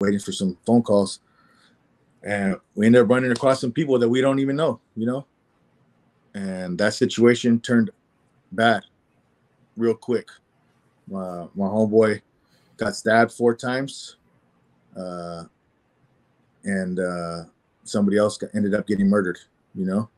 waiting for some phone calls, and we ended up running across some people that we don't even know, you know. And that situation turned bad real quick. My my homeboy got stabbed four times, uh, and uh, somebody else got, ended up getting murdered. You know.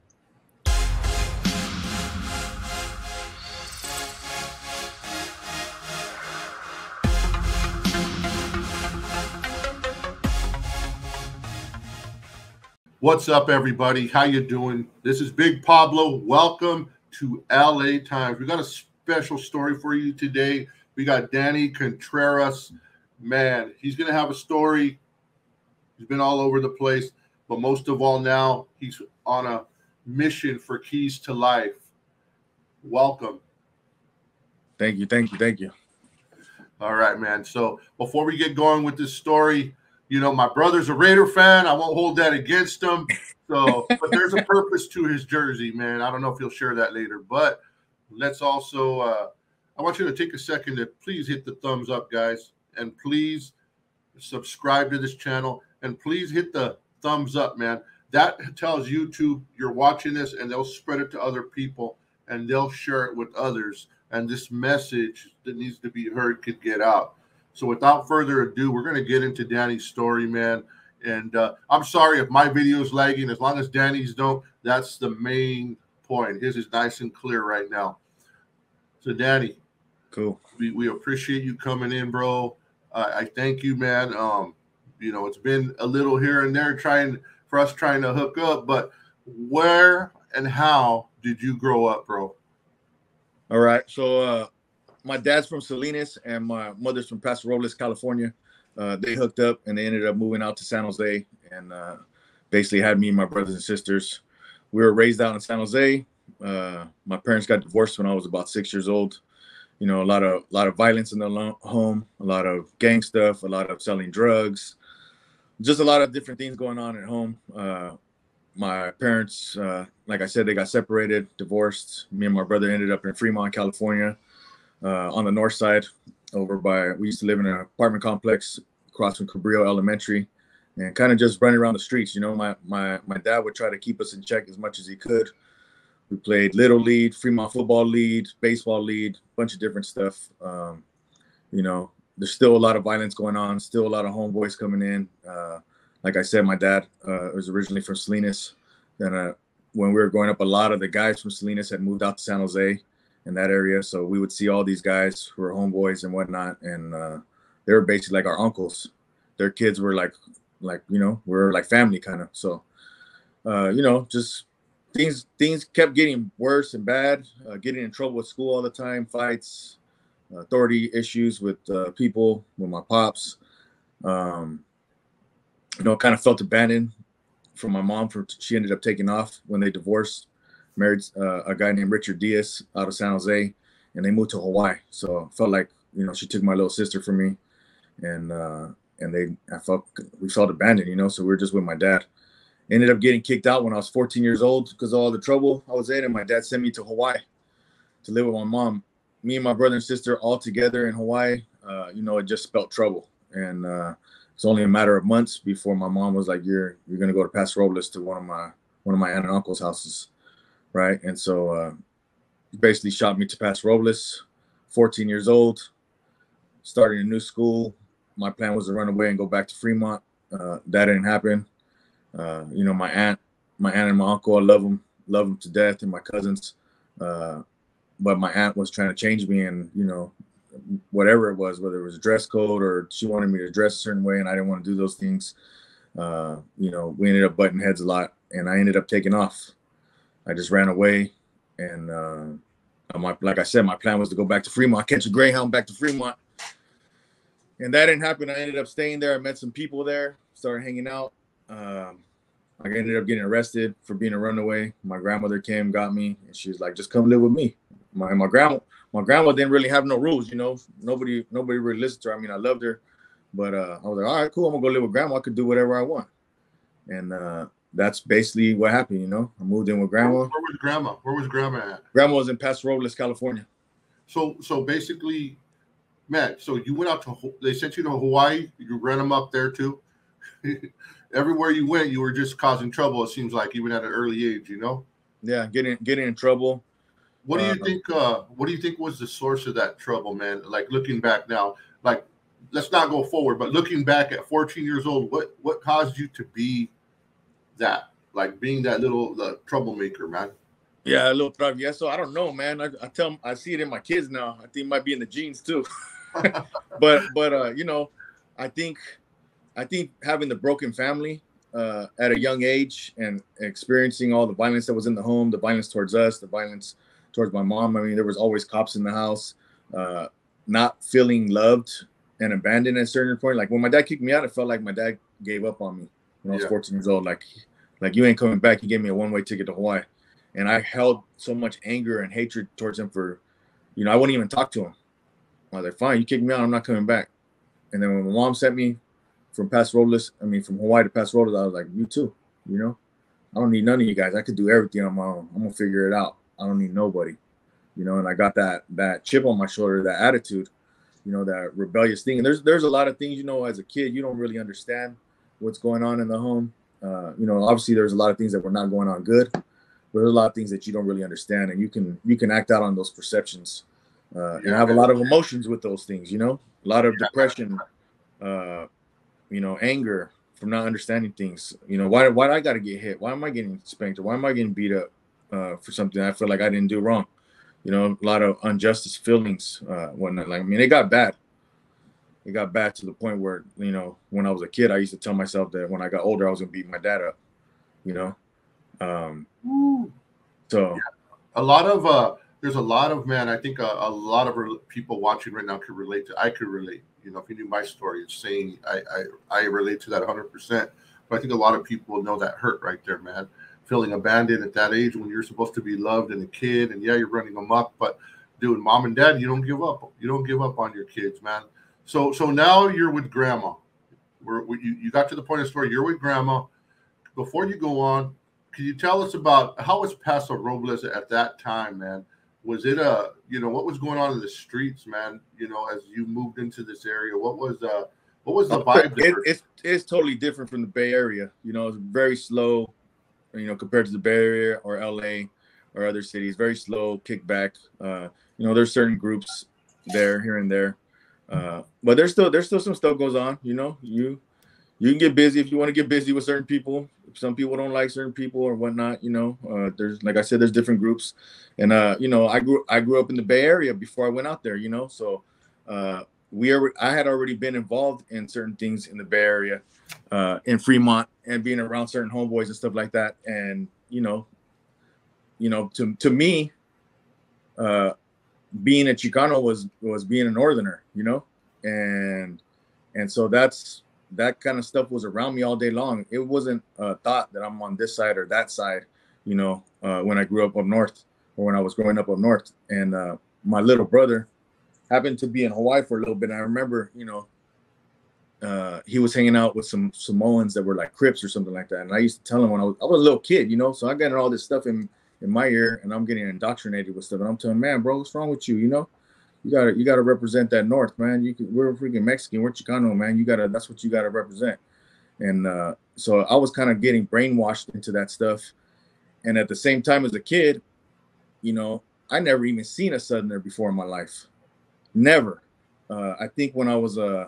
What's up, everybody? How you doing? This is Big Pablo. Welcome to LA Timez. We got a special story for you today. We got Danny Contreras. Man, he's going to have a story. He's been all over the place, but most of all, now he's on a mission for Keys 2 Life. Welcome. Thank you. Thank you. Thank you. All right, man. So before we get going with this story, you know, my brother's a Raider fan. I won't hold that against him. So, but there's a purpose to his jersey, man. I don't know if he'll share that later, but let's also, uh, I want you to take a second to please hit the thumbs up, guys, and please subscribe to this channel, and please hit the thumbs up, man. That tells YouTube you're watching this, and they'll spread it to other people, and they'll share it with others, and this message that needs to be heard could get out. So without further ado, we're going to get into Danny's story, man. And uh, I'm sorry if my video is lagging. As long as Danny's don't, that's the main point. His is nice and clear right now. So Danny, cool. We, we appreciate you coming in, bro. Uh, I thank you, man. Um, you know, it's been a little here and there trying for us trying to hook up, but where and how did you grow up, bro? All right. So uh my dad's from Salinas and my mother's from Paso Robles, California. Uh, they hooked up and they ended up moving out to San Jose and uh, basically had me and my brothers and sisters. We were raised out in San Jose. Uh, my parents got divorced when I was about six years old. You know, a lot of a lot of violence in the lo- home, a lot of gang stuff, a lot of selling drugs, just a lot of different things going on at home. Uh, my parents, uh, like I said, they got separated, divorced. Me and my brother ended up in Fremont, California uh, on the north side over by we used to live in an apartment complex across from Cabrillo Elementary and kind of just running around the streets. You know, my my my dad would try to keep us in check as much as he could. We played little lead, Fremont football lead, baseball lead, a bunch of different stuff. Um, you know, there's still a lot of violence going on, still a lot of homeboys coming in. Uh, like I said, my dad uh, was originally from Salinas. Then uh, when we were growing up, a lot of the guys from Salinas had moved out to San Jose in that area. So we would see all these guys who were homeboys and whatnot, and uh, they were basically like our uncles. Their kids were like, like you know, we are like family kind of. So, uh, you know, just things things kept getting worse and bad. Uh, getting in trouble with school all the time, fights, authority issues with uh, people, with my pops. Um, you know, kind of felt abandoned from my mom. For she ended up taking off when they divorced married uh, a guy named Richard Diaz out of San Jose, and they moved to Hawaii. So I felt like you know she took my little sister from me, and uh, and they I felt we felt abandoned, you know. So we were just with my dad. Ended up getting kicked out when I was 14 years old because all the trouble I was in, and my dad sent me to Hawaii to live with my mom. Me and my brother and sister all together in Hawaii. Uh, you know, it just spelled trouble, and uh, it's only a matter of months before my mom was like, "You're you're gonna go to Paso Robles to one of my one of my aunt and uncle's houses." Right? And so uh, basically shot me to Paso Robles, 14 years old, starting a new school. My plan was to run away and go back to Fremont. Uh, that didn't happen. Uh, you know, my aunt, my aunt and my uncle, I love them, love them to death, and my cousins. Uh, but my aunt was trying to change me, and you know, whatever it was, whether it was a dress code or she wanted me to dress a certain way, and I didn't want to do those things. Uh, you know, we ended up butting heads a lot, and I ended up taking off. I just ran away, and uh, my like I said, my plan was to go back to Fremont, catch a Greyhound back to Fremont, and that didn't happen. I ended up staying there. I met some people there, started hanging out. Um, I ended up getting arrested for being a runaway. My grandmother came, got me, and she was like, "Just come live with me." My my grandma, my grandma didn't really have no rules, you know. Nobody nobody really listened to her. I mean, I loved her, but uh, I was like, "All right, cool. I'm gonna go live with grandma. I could do whatever I want." And uh, that's basically what happened. You know, I moved in with grandma. Where, was grandma? Where was grandma at? Grandma was in Paso Robles, California. So, so basically, man, so you went out to they sent you to Hawaii. You ran them up there too. Everywhere you went, you were just causing trouble. It seems like even at an early age, you know. Yeah, getting getting in trouble. What do you uh, think? Uh, what do you think was the source of that trouble, man? Like looking back now, like let's not go forward, but looking back at 14 years old, what what caused you to be that? Like being that little the troublemaker, man. Yeah, a little trouble. Yeah, so I don't know, man. I, I tell I see it in my kids now. I think it might be in the genes too. but but uh, you know, I think I think having the broken family uh, at a young age and experiencing all the violence that was in the home, the violence towards us, the violence towards my mom. I mean, there was always cops in the house. Uh, not feeling loved and abandoned at a certain point. Like when my dad kicked me out, it felt like my dad gave up on me when I was yeah. 14 years old. Like, like you ain't coming back. He gave me a one-way ticket to Hawaii, and I held so much anger and hatred towards him for, you know, I wouldn't even talk to him. I was like, fine, you kicked me out, I'm not coming back. And then when my mom sent me from Paso Robles, I mean from Hawaii to Paso Robles, I was like, you too, you know, I don't need none of you guys. I could do everything on my own. I'm gonna figure it out. I don't need nobody, you know. And I got that that chip on my shoulder, that attitude, you know, that rebellious thing. And there's there's a lot of things, you know, as a kid, you don't really understand what's going on in the home. Uh, you know, obviously there's a lot of things that were not going on good, but there's a lot of things that you don't really understand, and you can you can act out on those perceptions uh, and have a lot of emotions with those things. You know, a lot of depression, uh, you know, anger from not understanding things. You know, why why I got to get hit? Why am I getting spanked? Or why am I getting beat up uh, for something I feel like I didn't do wrong? You know, a lot of injustice feelings, uh, whatnot. Like I mean, it got bad. It got bad to the point where you know, when I was a kid, I used to tell myself that when I got older, I was gonna beat my dad up. You know, um, so a lot of uh there's a lot of man. I think a, a lot of people watching right now could relate to. I could relate. You know, if you knew my story, it's saying I I, I relate to that 100. percent But I think a lot of people know that hurt right there, man. Feeling abandoned at that age when you're supposed to be loved and a kid, and yeah, you're running them up, but dude, mom and dad, you don't give up. You don't give up on your kids, man. So so now you're with grandma. We're, we, you, you got to the point of the story. You're with grandma. Before you go on, can you tell us about how was Paso Robles at that time, man? was it a you know what was going on in the streets, man? You know, as you moved into this area, what was uh what was the vibe? It, it's it's totally different from the Bay Area. You know, it's very slow. You know, compared to the Bay Area or LA or other cities, very slow, kickback. Uh, you know, there's certain groups there here and there, uh, but there's still there's still some stuff goes on. You know, you you can get busy if you want to get busy with certain people. Some people don't like certain people or whatnot. You know, uh, there's like I said, there's different groups, and uh, you know, I grew I grew up in the Bay Area before I went out there. You know, so uh, we are I had already been involved in certain things in the Bay Area, uh, in Fremont, and being around certain homeboys and stuff like that. And you know, you know, to to me, uh, being a Chicano was was being a Northerner. You know, and and so that's that kind of stuff was around me all day long. It wasn't a thought that I'm on this side or that side, you know, uh, when I grew up up north or when I was growing up up north. And uh, my little brother happened to be in Hawaii for a little bit. And I remember, you know, uh, he was hanging out with some Samoans that were like Crips or something like that. And I used to tell him when I was, I was a little kid, you know, so I got all this stuff in, in my ear and I'm getting indoctrinated with stuff. And I'm telling, man, bro, what's wrong with you? You know, you gotta you gotta represent that north, man. You can, we're freaking Mexican, we're Chicano, man. You gotta that's what you gotta represent. And uh, so I was kind of getting brainwashed into that stuff. And at the same time, as a kid, you know, I never even seen a Southerner before in my life. Never. Uh, I think when I was uh,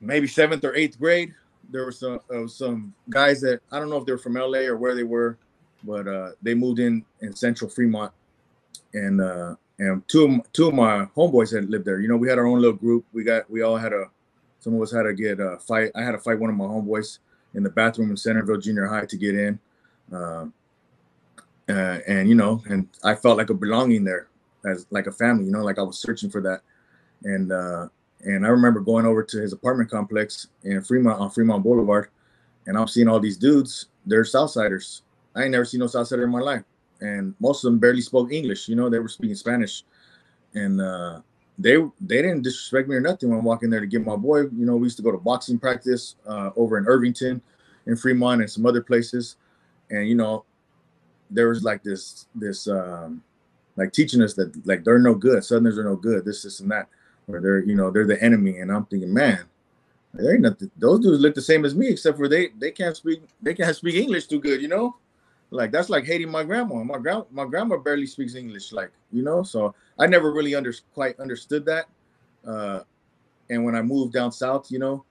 maybe seventh or eighth grade, there were some uh, some guys that I don't know if they were from LA or where they were, but uh, they moved in in Central Fremont, and uh, and two of two of my homeboys had lived there. You know, we had our own little group. We got we all had a some of us had to get a fight. I had to fight one of my homeboys in the bathroom in Centerville Junior High to get in. Um, uh, and you know, and I felt like a belonging there as like a family. You know, like I was searching for that. And uh, and I remember going over to his apartment complex in Fremont on Fremont Boulevard, and I'm seeing all these dudes. They're Southsiders. I ain't never seen no Southsider in my life and most of them barely spoke English. You know, they were speaking Spanish, and uh, they they didn't disrespect me or nothing when walking there to get my boy. You know, we used to go to boxing practice uh, over in Irvington, in Fremont, and some other places, and you know, there was like this this um, like teaching us that like they're no good, Southerners are no good, this this and that. or they're you know they're the enemy, and I'm thinking, man, there ain't nothing. Those dudes look the same as me, except for they they can't speak they can't speak English too good, you know. Like that's like hating my grandma. My my grandma barely speaks English, like you know. So I never really under quite understood that. Uh, and when I moved down south, you know,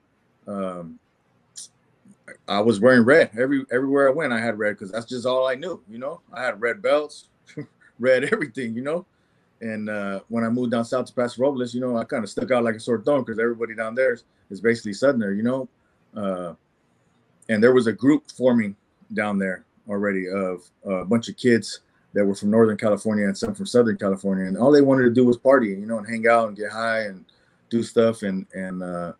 um, I was wearing red every everywhere I went. I had red because that's just all I knew. You know, I had red belts, red everything. You know, and uh, when I moved down south to Paso Robles, you know, I kind of stuck out like a sore thumb because everybody down there is, is basically Southerner. You know, uh, and there was a group forming down there already of a bunch of kids that were from Northern California and some from Southern California, and all they wanted to do was party, you know, and hang out and get high and do stuff. And and uh,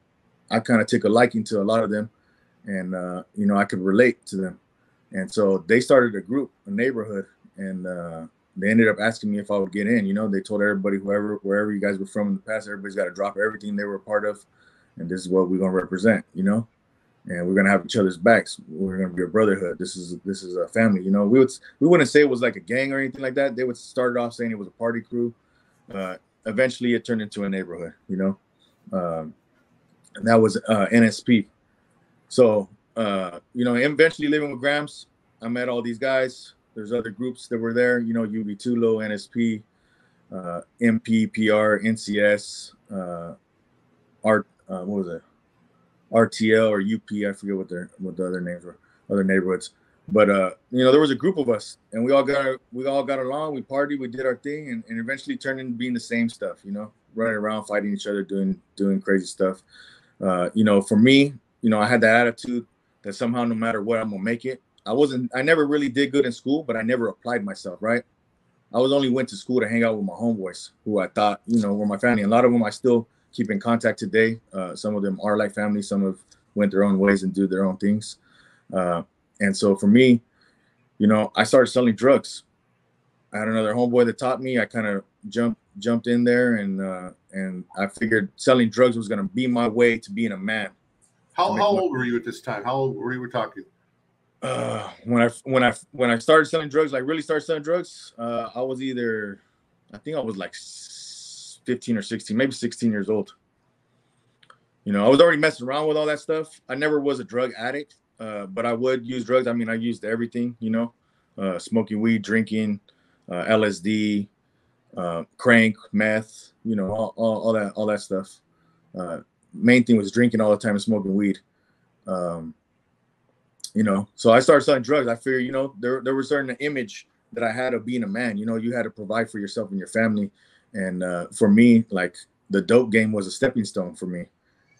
I kind of took a liking to a lot of them, and uh, you know, I could relate to them. And so they started a group, a neighborhood, and uh, they ended up asking me if I would get in. You know, they told everybody, whoever, wherever you guys were from in the past, everybody's got to drop everything they were a part of, and this is what we're gonna represent. You know, and we're gonna have each other's backs. We're gonna be a brotherhood. This is this is a family. You know, we would we wouldn't say it was like a gang or anything like that. They would start off saying it was a party crew. Uh, eventually, it turned into a neighborhood. You know, um, and that was uh, NSP. So uh, you know, eventually living with Grams, I met all these guys. There's other groups that were there. You know, UB Tulo, NSP, uh, MP, PR, NCS, uh, Art. Uh, what was it? RTL or UP. I forget what their what the other names were, other neighborhoods. But uh, you know, there was a group of us, and we all got we all got along. We partied, we did our thing, and, and eventually turned into being the same stuff. You know, running around, fighting each other, doing doing crazy stuff. Uh, you know, for me, you know, I had that attitude that somehow, no matter what, I'm gonna make it. I wasn't. I never really did good in school, but I never applied myself. Right. I was only went to school to hang out with my homeboys, who I thought, you know, were my family. A lot of them I still keep in contact today. Uh, some of them are like family. Some have went their own ways and do their own things. Uh, and so for me, you know, I started selling drugs. I had another homeboy that taught me. I kind of jumped jumped in there and uh, and I figured selling drugs was gonna be my way to being a man. How, how old were you at this time? How old were you were talking? Uh, when I when I when I started selling drugs, like really started selling drugs, uh, I was either, I think I was like 15 or 16, maybe 16 years old. You know, I was already messing around with all that stuff. I never was a drug addict, uh, but I would use drugs. I mean, I used everything, you know, uh, smoking weed, drinking, uh, LSD, uh, crank, meth, you know, all, all, all that, all that stuff. Uh, main thing was drinking all the time and smoking weed. Um, you know, so I started selling drugs. I figured, you know, there, there was certain image that I had of being a man. You know, you had to provide for yourself and your family and uh, for me, like the dope game was a stepping stone for me.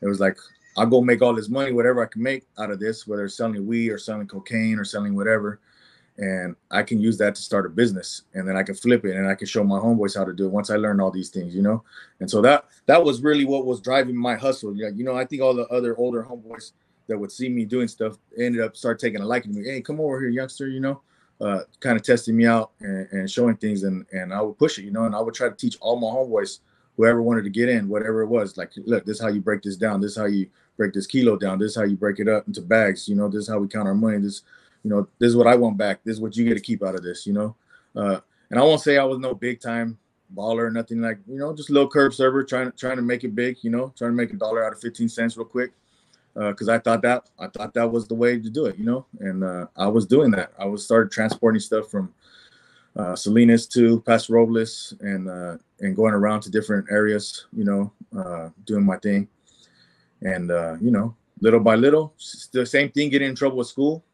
It was like I'll go make all this money, whatever I can make out of this, whether it's selling weed or selling cocaine or selling whatever, and I can use that to start a business, and then I can flip it, and I can show my homeboys how to do it once I learn all these things, you know. And so that that was really what was driving my hustle. Like you know, I think all the other older homeboys that would see me doing stuff ended up start taking a liking to me. Hey, come over here, youngster, you know uh, kind of testing me out and, and, showing things, and and I would push it, you know, and I would try to teach all my homeboys, whoever wanted to get in, whatever it was, like, look, this is how you break this down, this is how you break this kilo down, this is how you break it up into bags, you know, this is how we count our money, this, you know, this is what I want back, this is what you get to keep out of this, you know, uh, and I won't say I was no big time baller or nothing like, you know, just a little curb server, trying trying to make it big, you know, trying to make a dollar out of 15 cents real quick because uh, I thought that I thought that was the way to do it, you know. And uh, I was doing that. I was started transporting stuff from uh, Salinas to Paso Robles and uh, and going around to different areas, you know, uh, doing my thing. And uh, you know, little by little, the same thing. Getting in trouble with school,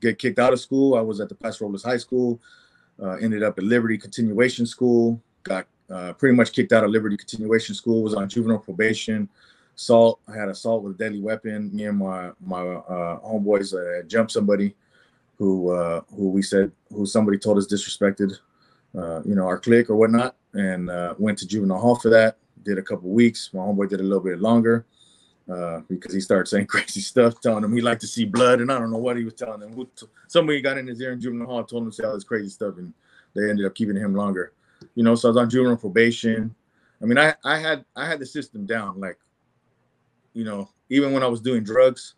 get kicked out of school. I was at the Paso Robles High School. ended up at Liberty Continuation School. Got pretty much kicked out of Liberty Continuation School. Was on juvenile probation assault. I had assault with a deadly weapon. Me and my my uh, homeboys uh, jumped somebody who uh, who we said who somebody told us disrespected, uh, you know, our clique or whatnot, and uh, went to juvenile hall for that. Did a couple weeks. My homeboy did a little bit longer uh, because he started saying crazy stuff, telling him he liked to see blood, and I don't know what he was telling them. Somebody got in his ear in juvenile hall, told him to say all this crazy stuff, and they ended up keeping him longer. You know, so I was on juvenile probation. I mean, I I had I had the system down. Like you know, even when I was doing drugs,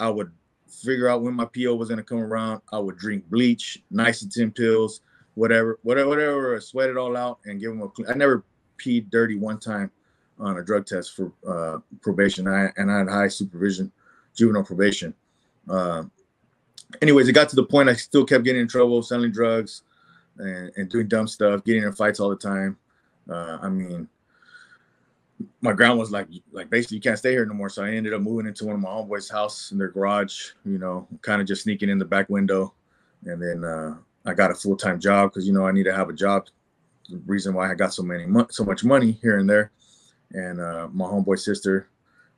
I would figure out when my PO was gonna come around. I would drink bleach, niacin pills, whatever, whatever, whatever. Sweat it all out and give them a. I never peed dirty one time on a drug test for uh, probation. I, and I had high supervision, juvenile probation. Uh, anyways, it got to the point I still kept getting in trouble, selling drugs, and, and doing dumb stuff, getting in fights all the time. Uh, I mean, my ground was like, like basically you can't stay here no more. So I ended up moving into one of my homeboys' house in their garage. You know, kind of just sneaking in the back window, and then uh, I got a full time job because you know I need to have a job. The reason why I got so many mo- so much money here and there, and uh, my homeboy sister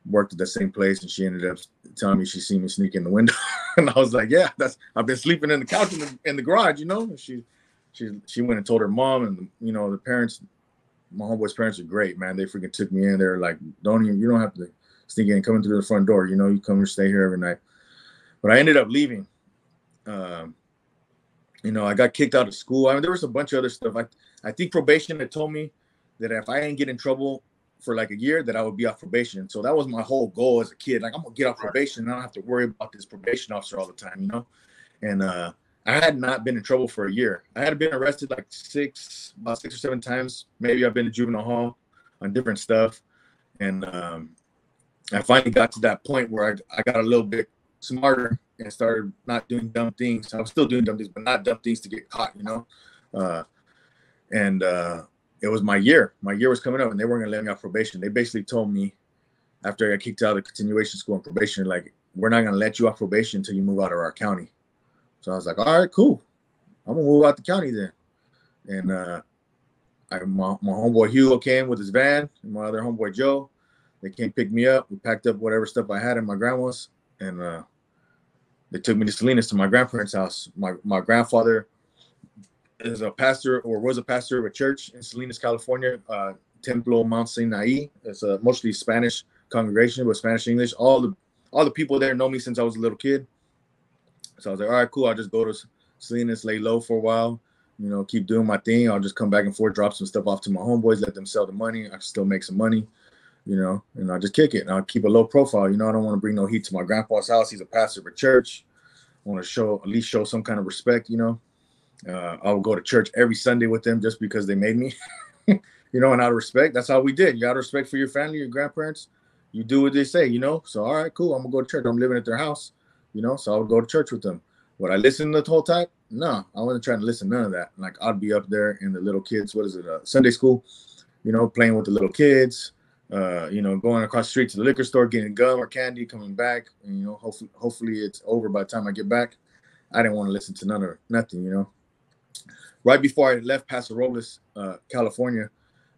worked at the same place, and she ended up telling me she seen me sneak in the window, and I was like, yeah, that's I've been sleeping in the couch in the, in the garage, you know. And she she she went and told her mom, and you know the parents. My homeboy's parents are great, man. They freaking took me in. They're like, don't even you don't have to sneak in, coming through the front door. You know, you come and stay here every night. But I ended up leaving. Um, you know, I got kicked out of school. I mean, there was a bunch of other stuff. I, I think probation had told me that if I didn't get in trouble for like a year, that I would be off probation. So that was my whole goal as a kid. Like I'm gonna get off probation. And I don't have to worry about this probation officer all the time, you know. And uh, I had not been in trouble for a year. I had been arrested like six, about six or seven times. Maybe I've been to juvenile hall on different stuff. And um, I finally got to that point where I, I got a little bit smarter and started not doing dumb things. I was still doing dumb things, but not dumb things to get caught, you know. Uh, and uh, it was my year. My year was coming up, and they weren't gonna let me off probation. They basically told me after I got kicked out of continuation school and probation, like, we're not gonna let you off probation until you move out of our county. So I was like, all right, cool. I'm gonna move out the county then. And uh, I, my, my homeboy Hugo came with his van, and my other homeboy Joe. They came pick me up. We packed up whatever stuff I had in my grandma's, and uh, they took me to Salinas to my grandparents' house. My my grandfather is a pastor or was a pastor of a church in Salinas, California, uh, Templo Mount Sinai. It's a mostly Spanish congregation, but Spanish English. All the all the people there know me since I was a little kid. So I was like, all right, cool. I'll just go to Salinas, lay low for a while, you know, keep doing my thing. I'll just come back and forth, drop some stuff off to my homeboys, let them sell the money. I can still make some money, you know, and I'll just kick it. And I'll keep a low profile. You know, I don't want to bring no heat to my grandpa's house. He's a pastor of a church. I want to show at least show some kind of respect, you know. Uh, I would go to church every Sunday with them just because they made me, you know, and out of respect. That's how we did. You got respect for your family, your grandparents. You do what they say, you know. So all right, cool. I'm gonna go to church. I'm living at their house, you know. So I would go to church with them. Would I listen the whole time? No, I wasn't trying to listen none of that. Like I'd be up there in the little kids. What is it? Uh, Sunday school, you know, playing with the little kids. Uh, you know, going across the street to the liquor store, getting gum or candy, coming back, and you know, hopefully, hopefully it's over by the time I get back. I didn't want to listen to none of nothing, you know. Right before I left Paso Robles, uh, California,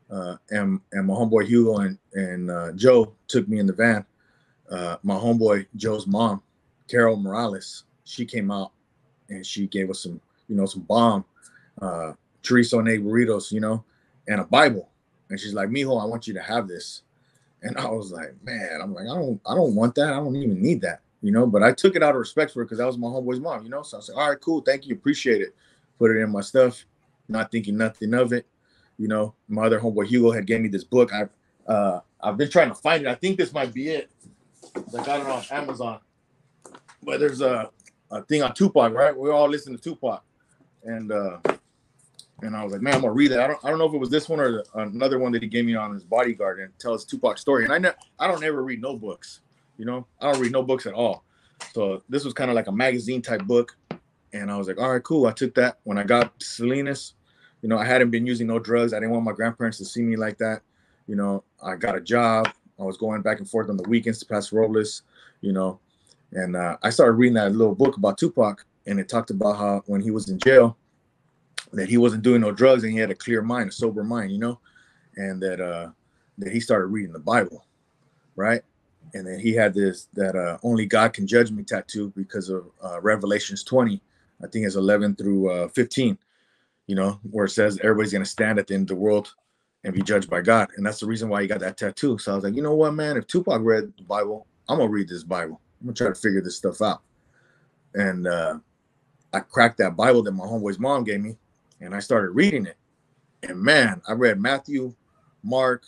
uh, and and my homeboy Hugo and and uh, Joe took me in the van. Uh, my homeboy Joe's mom, Carol Morales, she came out and she gave us some, you know, some bomb, uh, chorizo egg burritos, you know, and a Bible. And she's like, Mijo, I want you to have this. And I was like, man, I'm like, I don't, I don't want that. I don't even need that, you know. But I took it out of respect for her because that was my homeboy's mom, you know. So I said, all right, cool, thank you, appreciate it. Put it in my stuff, not thinking nothing of it. You know, my other homeboy Hugo had gave me this book. I've, uh, I've been trying to find it. I think this might be it. I got it on Amazon. But there's a, a thing on Tupac, right? We all listen to Tupac, and uh, and I was like, man, I'm gonna read that. I don't, I don't know if it was this one or the, another one that he gave me on his bodyguard and tells Tupac's story. And I ne- I don't ever read no books, you know, I don't read no books at all. So this was kind of like a magazine type book, and I was like, all right, cool. I took that when I got Salinas. You know, I hadn't been using no drugs. I didn't want my grandparents to see me like that. You know, I got a job. I was going back and forth on the weekends to Paso Robles. You know, and uh, I started reading that little book about Tupac, and it talked about how when he was in jail, that he wasn't doing no drugs and he had a clear mind, a sober mind, you know, and that uh, that he started reading the Bible, right? And then he had this that uh, only God can judge me tattoo because of uh, Revelations 20, I think it's 11 through uh, 15, you know, where it says everybody's gonna stand at the end of the world and be judged by God, and that's the reason why he got that tattoo. So I was like, you know what, man, if Tupac read the Bible, I'm gonna read this Bible. I'm gonna try to figure this stuff out. And uh, I cracked that Bible that my homeboy's mom gave me, and I started reading it. And man, I read Matthew, Mark,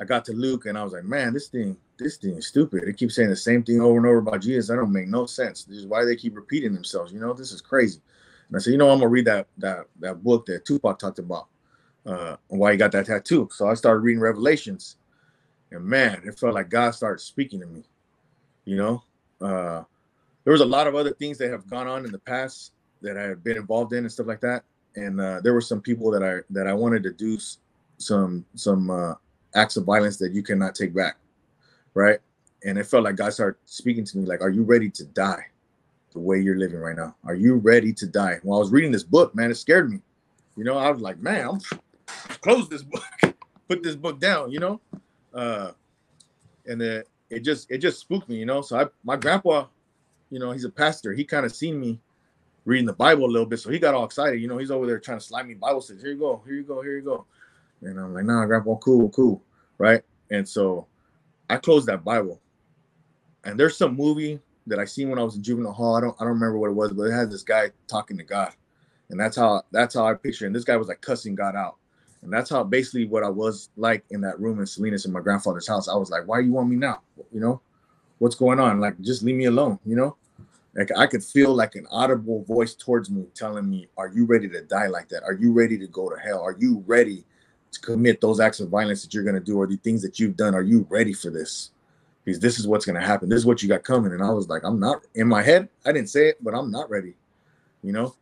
I got to Luke, and I was like, man, this thing, this thing is stupid. It keeps saying the same thing over and over about Jesus. I don't make no sense. This is why they keep repeating themselves. You know, this is crazy. And I said, you know, I'm gonna read that that that book that Tupac talked about, uh, why he got that tattoo. So I started reading Revelations, and man, it felt like God started speaking to me. You know, uh, there was a lot of other things that have gone on in the past that I have been involved in and stuff like that. And uh, there were some people that I that I wanted to do some some uh, acts of violence that you cannot take back, right? And it felt like God started speaking to me, like, "Are you ready to die, the way you're living right now? Are you ready to die?" While I was reading this book, man, it scared me. You know, I was like, "Man, close this book, put this book down," you know. Uh, and then it just it just spooked me, you know. So I my grandpa, you know, he's a pastor. He kind of seen me reading the Bible a little bit, so he got all excited. You know, he's over there trying to slide me Bible says, "Here you go, here you go, here you go," and I'm like, "Nah, grandpa, cool, cool, right?" And so I closed that Bible, and there's some movie that I seen when I was in juvenile hall. I don't I don't remember what it was, but it has this guy talking to God, and that's how that's how I picture. It. And this guy was like cussing God out. And that's how basically what I was like in that room in Salinas in my grandfather's house. I was like, why you want me now? You know, what's going on? Like, just leave me alone, you know? Like I could feel like an audible voice towards me telling me, Are you ready to die like that? Are you ready to go to hell? Are you ready to commit those acts of violence that you're gonna do or the things that you've done? Are you ready for this? Because this is what's gonna happen. This is what you got coming. And I was like, I'm not in my head, I didn't say it, but I'm not ready, you know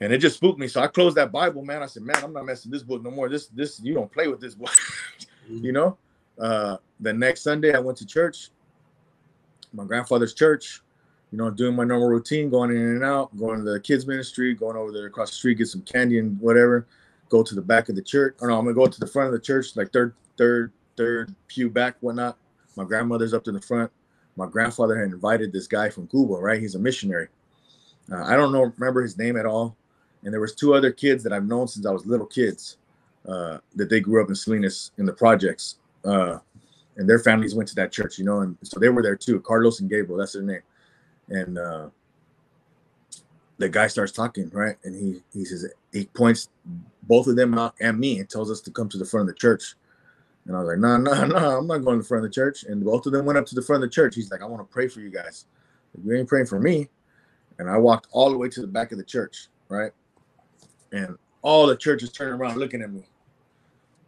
and it just spooked me. So I closed that Bible, man. I said, man, I'm not messing this book no more. This, this, you don't play with this book, mm-hmm. you know. Uh, the next Sunday, I went to church, my grandfather's church, you know, doing my normal routine, going in and out, going to the kids ministry, going over there across the street, get some candy and whatever. Go to the back of the church. Or no, I'm gonna go to the front of the church, like third, third, third pew back, whatnot. My grandmother's up to the front. My grandfather had invited this guy from Cuba, right? He's a missionary. Uh, I don't know, remember his name at all and there was two other kids that I've known since I was little kids uh, that they grew up in Salinas in the projects, uh, and their families went to that church, you know, and so they were there too. Carlos and Gabriel, that's their name, and uh, the guy starts talking, right, and he he says he points both of them out and me and tells us to come to the front of the church. And I was like, no, no, no, I'm not going to the front of the church. And both of them went up to the front of the church. He's like, I want to pray for you guys. You ain't praying for me. And I walked all the way to the back of the church, right? And all the churches turning around looking at me.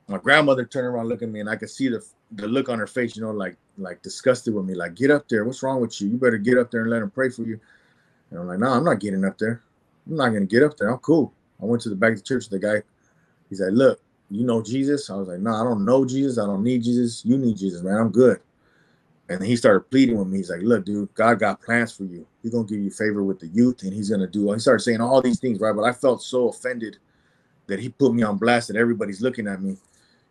My grandmother turned around looking at me, and I could see the the look on her face, you know, like like disgusted with me, like get up there. What's wrong with you? You better get up there and let him pray for you. And I'm like, no, I'm not getting up there. I'm not gonna get up there. I'm cool. I went to the back of the church. The guy, he's like, look, you know Jesus? I was like, no, I don't know Jesus. I don't need Jesus. You need Jesus, man. I'm good. And he started pleading with me. He's like, look, dude, God got plans for you. He's gonna give you favor with the youth, and he's gonna do. He started saying all these things, right? But I felt so offended that he put me on blast and everybody's looking at me,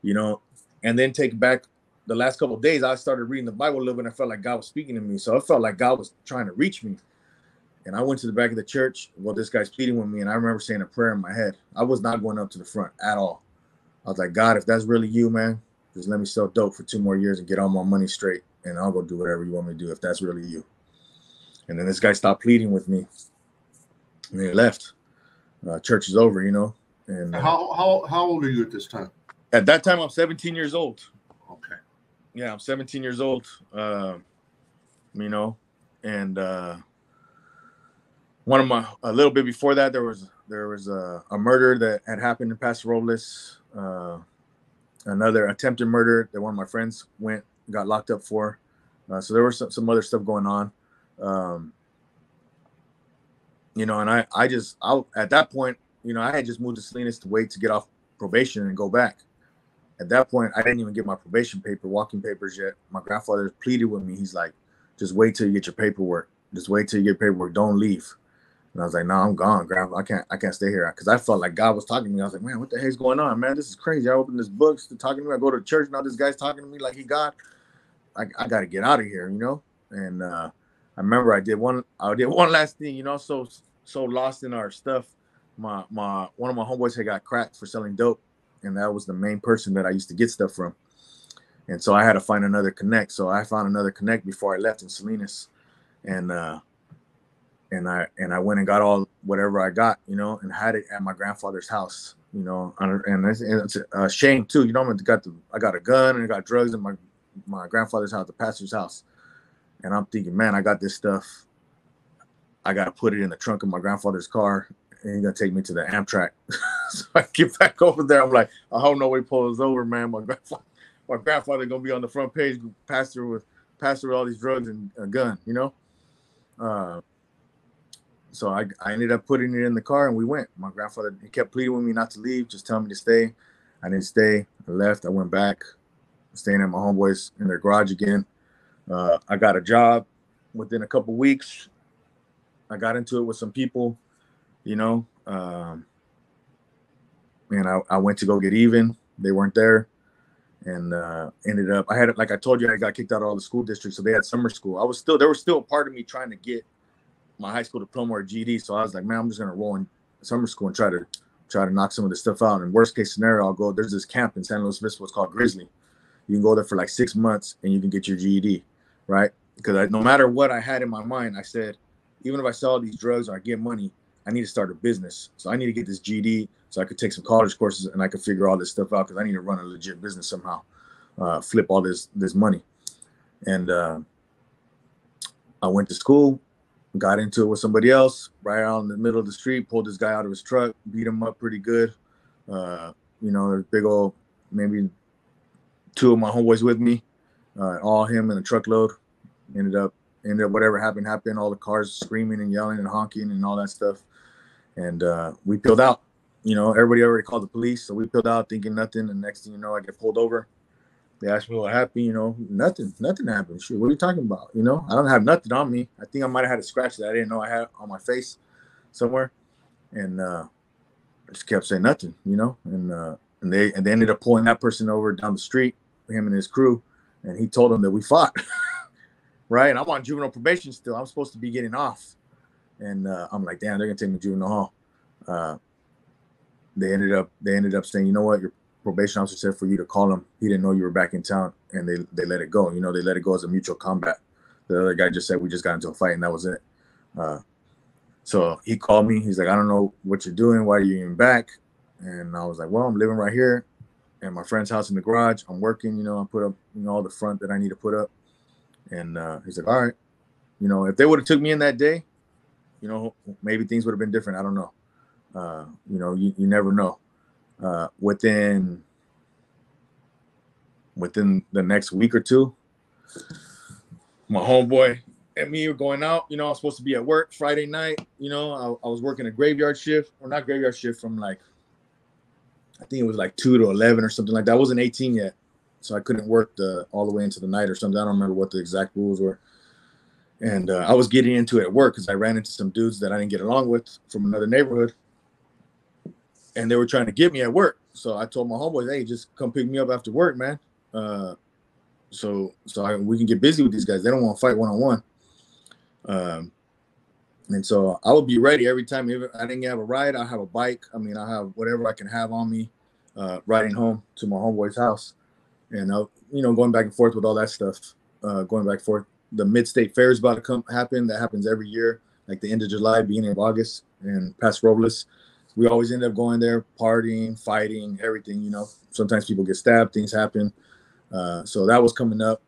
you know. And then take back the last couple days, I started reading the Bible a little bit, and I felt like God was speaking to me. So I felt like God was trying to reach me. And I went to the back of the church. Well, this guy's pleading with me, and I remember saying a prayer in my head. I was not going up to the front at all. I was like, God, if that's really you, man, just let me sell dope for two more years and get all my money straight, and I'll go do whatever you want me to do if that's really you. And then this guy stopped pleading with me, and he left. Uh, church is over, you know. And uh, how how how old are you at this time? At that time, I'm 17 years old. Okay. Yeah, I'm 17 years old. Uh, you know, and uh, one of my a little bit before that, there was there was a, a murder that had happened in Paso Robles. Uh, another attempted murder that one of my friends went got locked up for. Uh, so there was some, some other stuff going on. Um, you know, and I, I just, I, at that point, you know, I had just moved to Salinas to wait to get off probation and go back. At that point, I didn't even get my probation paper, walking papers yet. My grandfather pleaded with me. He's like, just wait till you get your paperwork. Just wait till you get paperwork. Don't leave. And I was like, no, I'm gone, grandpa. I can't, I can't stay here. Cause I felt like God was talking to me. I was like, man, what the heck's going on, man? This is crazy. I opened this book talking to me. I go to church. Now this guy's talking to me like he God. I, I got to get out of here, you know? And, uh, I remember I did one I did one last thing, you know, so so lost in our stuff. My my one of my homeboys had got cracked for selling dope, and that was the main person that I used to get stuff from. And so I had to find another connect. So I found another connect before I left in Salinas. And uh and I and I went and got all whatever I got, you know, and had it at my grandfather's house, you know, and it's, it's a shame too. You know, I got the I got a gun and I got drugs in my my grandfather's house, the pastor's house and I'm thinking, man, I got this stuff. I got to put it in the trunk of my grandfather's car, and he's gonna take me to the Amtrak. so I get back over there. I'm like, I hope nobody pulls over, man. My grandfather, my grandfather gonna be on the front page, pastor with pastor with all these drugs and a gun, you know. Uh, so I, I ended up putting it in the car and we went. My grandfather he kept pleading with me not to leave, just telling me to stay. I didn't stay. I left. I went back, staying at my homeboys in their garage again. Uh, I got a job within a couple weeks. I got into it with some people, you know, um, and I, I went to go get even. They weren't there, and uh, ended up. I had like I told you, I got kicked out of all the school districts, so they had summer school. I was still there was still a part of me trying to get my high school diploma or GD. So I was like, man, I'm just gonna roll in summer school and try to try to knock some of this stuff out. And worst case scenario, I'll go. There's this camp in San Luis Obispo. It's called Grizzly. You can go there for like six months and you can get your GED, right? Because no matter what I had in my mind, I said, even if I sell these drugs or I get money, I need to start a business. So I need to get this GED so I could take some college courses and I could figure all this stuff out because I need to run a legit business somehow, uh, flip all this this money. And uh, I went to school, got into it with somebody else right out in the middle of the street, pulled this guy out of his truck, beat him up pretty good. Uh, you know, big old maybe two of my homeboys with me, uh, all him in a truckload. Ended up ended up whatever happened happened. All the cars screaming and yelling and honking and all that stuff. And uh, we peeled out. You know, everybody already called the police, so we peeled out thinking nothing. And next thing you know, I get pulled over. They asked me what happened. You know, nothing, nothing happened. Shoot, what are you talking about? You know, I don't have nothing on me. I think I might have had a scratch that I didn't know I had on my face somewhere, and uh, I just kept saying nothing. You know, and uh, and they and they ended up pulling that person over down the street, him and his crew, and he told them that we fought. right, And I'm on juvenile probation still. I'm supposed to be getting off, and uh, I'm like, damn, they're gonna take me to juvenile hall. Uh, they ended up they ended up saying, you know what, you're probation officer said for you to call him. He didn't know you were back in town, and they they let it go. You know, they let it go as a mutual combat. The other guy just said we just got into a fight, and that was it. Uh, so he called me. He's like, I don't know what you're doing. Why are you even back? And I was like, Well, I'm living right here, at my friend's house in the garage. I'm working. You know, I put up you know all the front that I need to put up. And uh, he's like, All right. You know, if they would have took me in that day, you know, maybe things would have been different. I don't know. Uh, you know, you, you never know uh, within within the next week or two, my homeboy and me were going out. You know, I was supposed to be at work Friday night. You know, I, I was working a graveyard shift, or not graveyard shift, from like I think it was like two to eleven or something like that. I wasn't eighteen yet, so I couldn't work the all the way into the night or something. I don't remember what the exact rules were. And uh, I was getting into it at work because I ran into some dudes that I didn't get along with from another neighborhood and they were trying to get me at work. So I told my homeboys, "Hey, just come pick me up after work, man." Uh, so so I, we can get busy with these guys. They don't want to fight one on one. And so I would be ready every time. If I didn't have a ride, I have a bike. I mean, I have whatever I can have on me, uh, riding home to my homeboy's house, and I'll, you know, going back and forth with all that stuff, uh, going back and forth. The mid-state fair is about to come happen. That happens every year, like the end of July, beginning of August, and Paso Robles we always end up going there, partying, fighting, everything. You know, sometimes people get stabbed, things happen. Uh, so that was coming up,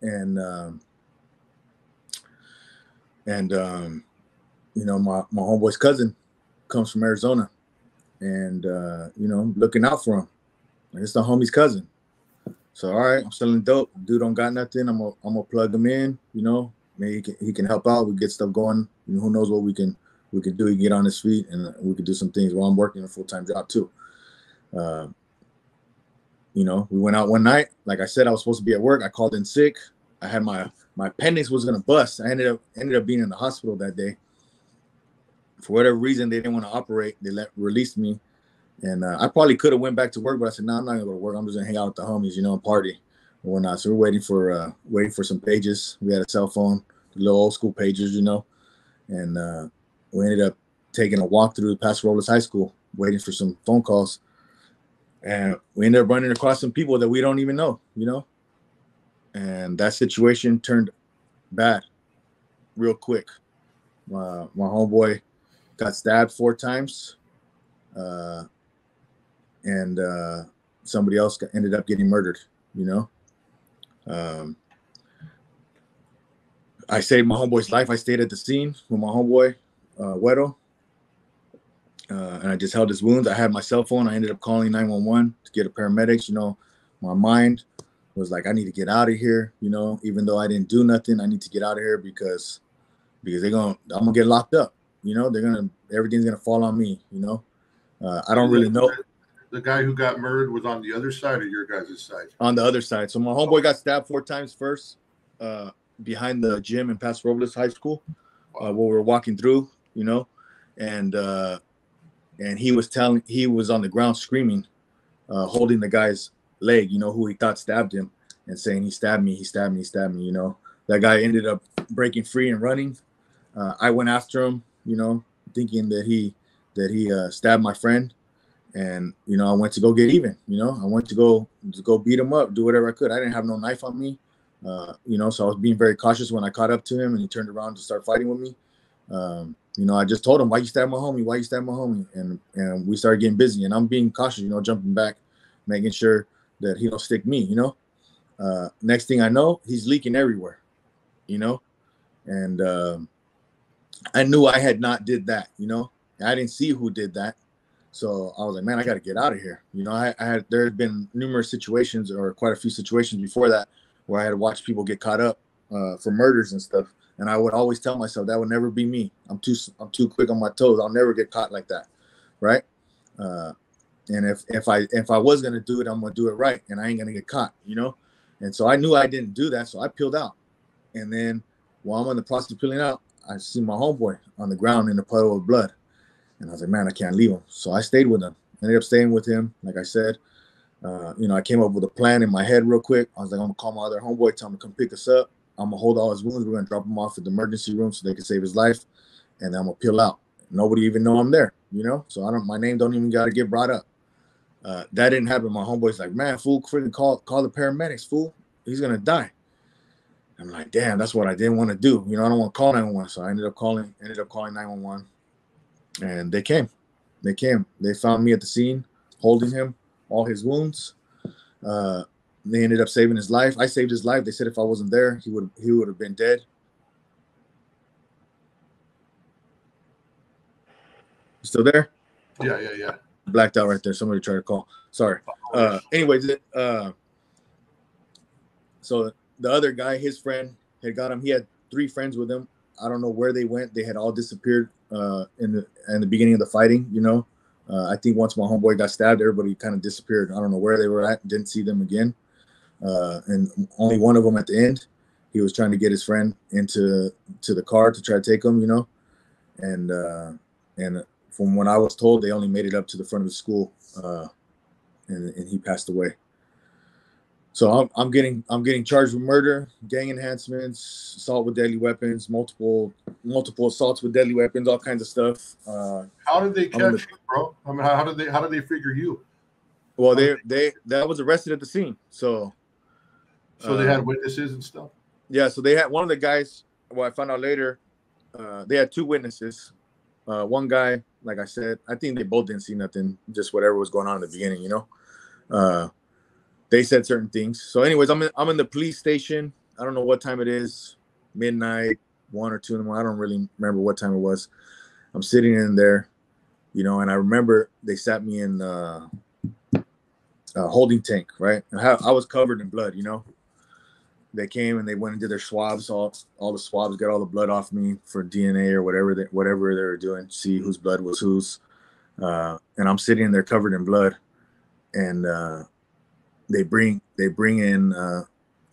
and um, and um, you know, my my homeboy's cousin comes from Arizona, and uh, you know, looking out for him. And it's the homie's cousin. So all right, I'm selling dope. Dude don't got nothing. I'm gonna I'm gonna plug him in. You know, maybe he can, he can help out. We get stuff going. You know, who knows what we can we could do. He can get on his feet, and we could do some things while I'm working a full time job too. Uh, you know, we went out one night. Like I said, I was supposed to be at work. I called in sick. I had my my appendix was gonna bust. I ended up ended up being in the hospital that day. For whatever reason, they didn't want to operate. They let released me, and uh, I probably could have went back to work, but I said, "No, nah, I'm not gonna go to work. I'm just gonna hang out with the homies, you know, and party or whatnot." So we're waiting for uh, waiting for some pages. We had a cell phone, little old school pages, you know, and uh, we ended up taking a walk through Paso Robles High School, waiting for some phone calls. And we ended up running across some people that we don't even know, you know? And that situation turned bad real quick. Uh, my homeboy got stabbed four times. Uh, and uh, somebody else got, ended up getting murdered, you know? Um, I saved my homeboy's life. I stayed at the scene with my homeboy uh, Weddle, uh, and I just held his wounds. I had my cell phone. I ended up calling 911 to get a paramedics. You know, my mind was like, I need to get out of here, you know, even though I didn't do nothing, I need to get out of here because because they're gonna I'm gonna get locked up, you know, they're gonna everything's gonna fall on me, you know. Uh, I don't really know. The guy who got murdered was on the other side or your guys' side? On the other side. So my homeboy got stabbed four times first, uh, behind the gym in Paso Robles High School, uh, where we are walking through, you know, and uh, and he was telling he was on the ground screaming, uh, holding the guy's leg, you know, who he thought stabbed him, and saying he stabbed me, he stabbed me, he stabbed me, you know. That guy ended up breaking free and running. Uh, I went after him, you know, thinking that he that he uh, stabbed my friend, and you know I went to go get even. You know, I went to go to go beat him up, do whatever I could. I didn't have no knife on me, uh, you know, so I was being very cautious when I caught up to him, and he turned around to start fighting with me. Um, you know, I just told him, "Why you stab my homie? Why you stab my homie?" And and we started getting busy, and I'm being cautious, you know, jumping back, making sure that he don't stick me, you know. Uh, next thing I know, he's leaking everywhere, you know, and um, I knew I had not did that, you know. I didn't see who did that, so I was like, man, I got to get out of here. You know, I, I had there had been numerous situations or quite a few situations before that where I had watched people get caught up uh, for murders and stuff, and I would always tell myself that would never be me. I'm too I'm too quick on my toes. I'll never get caught like that, right? Uh, and if if I if I was gonna do it, I'm gonna do it right, and I ain't gonna get caught, you know. And so I knew I didn't do that, so I peeled out. And then while I'm in the process of peeling out, I see my homeboy on the ground in a puddle of blood. And I was like, man, I can't leave him. So I stayed with him. Ended up staying with him. Like I said, uh, you know, I came up with a plan in my head real quick. I was like, I'm gonna call my other homeboy, tell him to come pick us up. I'm gonna hold all his wounds. We're gonna drop him off at the emergency room so they can save his life, and then I'm gonna peel out. Nobody even know I'm there, you know. So I don't. My name don't even gotta get brought up. Uh, that didn't happen. My homeboy's like, man, fool, freaking call call the paramedics, fool. He's gonna die. I'm like, damn, that's what I didn't want to do. You know, I don't want to call 911. So I ended up calling, ended up calling 911. And they came. They came. They found me at the scene, holding him, all his wounds. Uh, they ended up saving his life. I saved his life. They said if I wasn't there, he would he would have been dead. You still there? Yeah, yeah, yeah. Blacked out right there. Somebody tried to call. Sorry. Uh, anyways, uh, so the other guy, his friend, had got him. He had three friends with him. I don't know where they went. They had all disappeared uh, in the in the beginning of the fighting. You know, uh, I think once my homeboy got stabbed, everybody kind of disappeared. I don't know where they were at. Didn't see them again. Uh, and only one of them at the end. He was trying to get his friend into to the car to try to take him. You know, and uh, and from when I was told, they only made it up to the front of the school, uh, and and he passed away. So I'm, I'm getting I'm getting charged with murder, gang enhancements, assault with deadly weapons, multiple multiple assaults with deadly weapons, all kinds of stuff. Uh, how did they catch gonna, you, bro? I mean, how, how, did they how did they figure you? Well, they they that was arrested at the scene. So so uh, they had uh, witnesses and stuff. Yeah, so they had one of the guys. Well, I found out later, uh, they had two witnesses. Uh, one guy, like I said, I think they both didn't see nothing, just whatever was going on in the beginning, you know. Uh, they said certain things. So, anyways, I'm in, I'm in the police station. I don't know what time it is, midnight, one or two in the morning. I don't really remember what time it was. I'm sitting in there, you know, and I remember they sat me in uh, a holding tank, right? I was covered in blood, you know. They came and they went and did their swabs. All all the swabs got all the blood off me for DNA or whatever they whatever they were doing. See whose blood was whose. Uh, and I'm sitting there covered in blood, and uh, they bring they bring in uh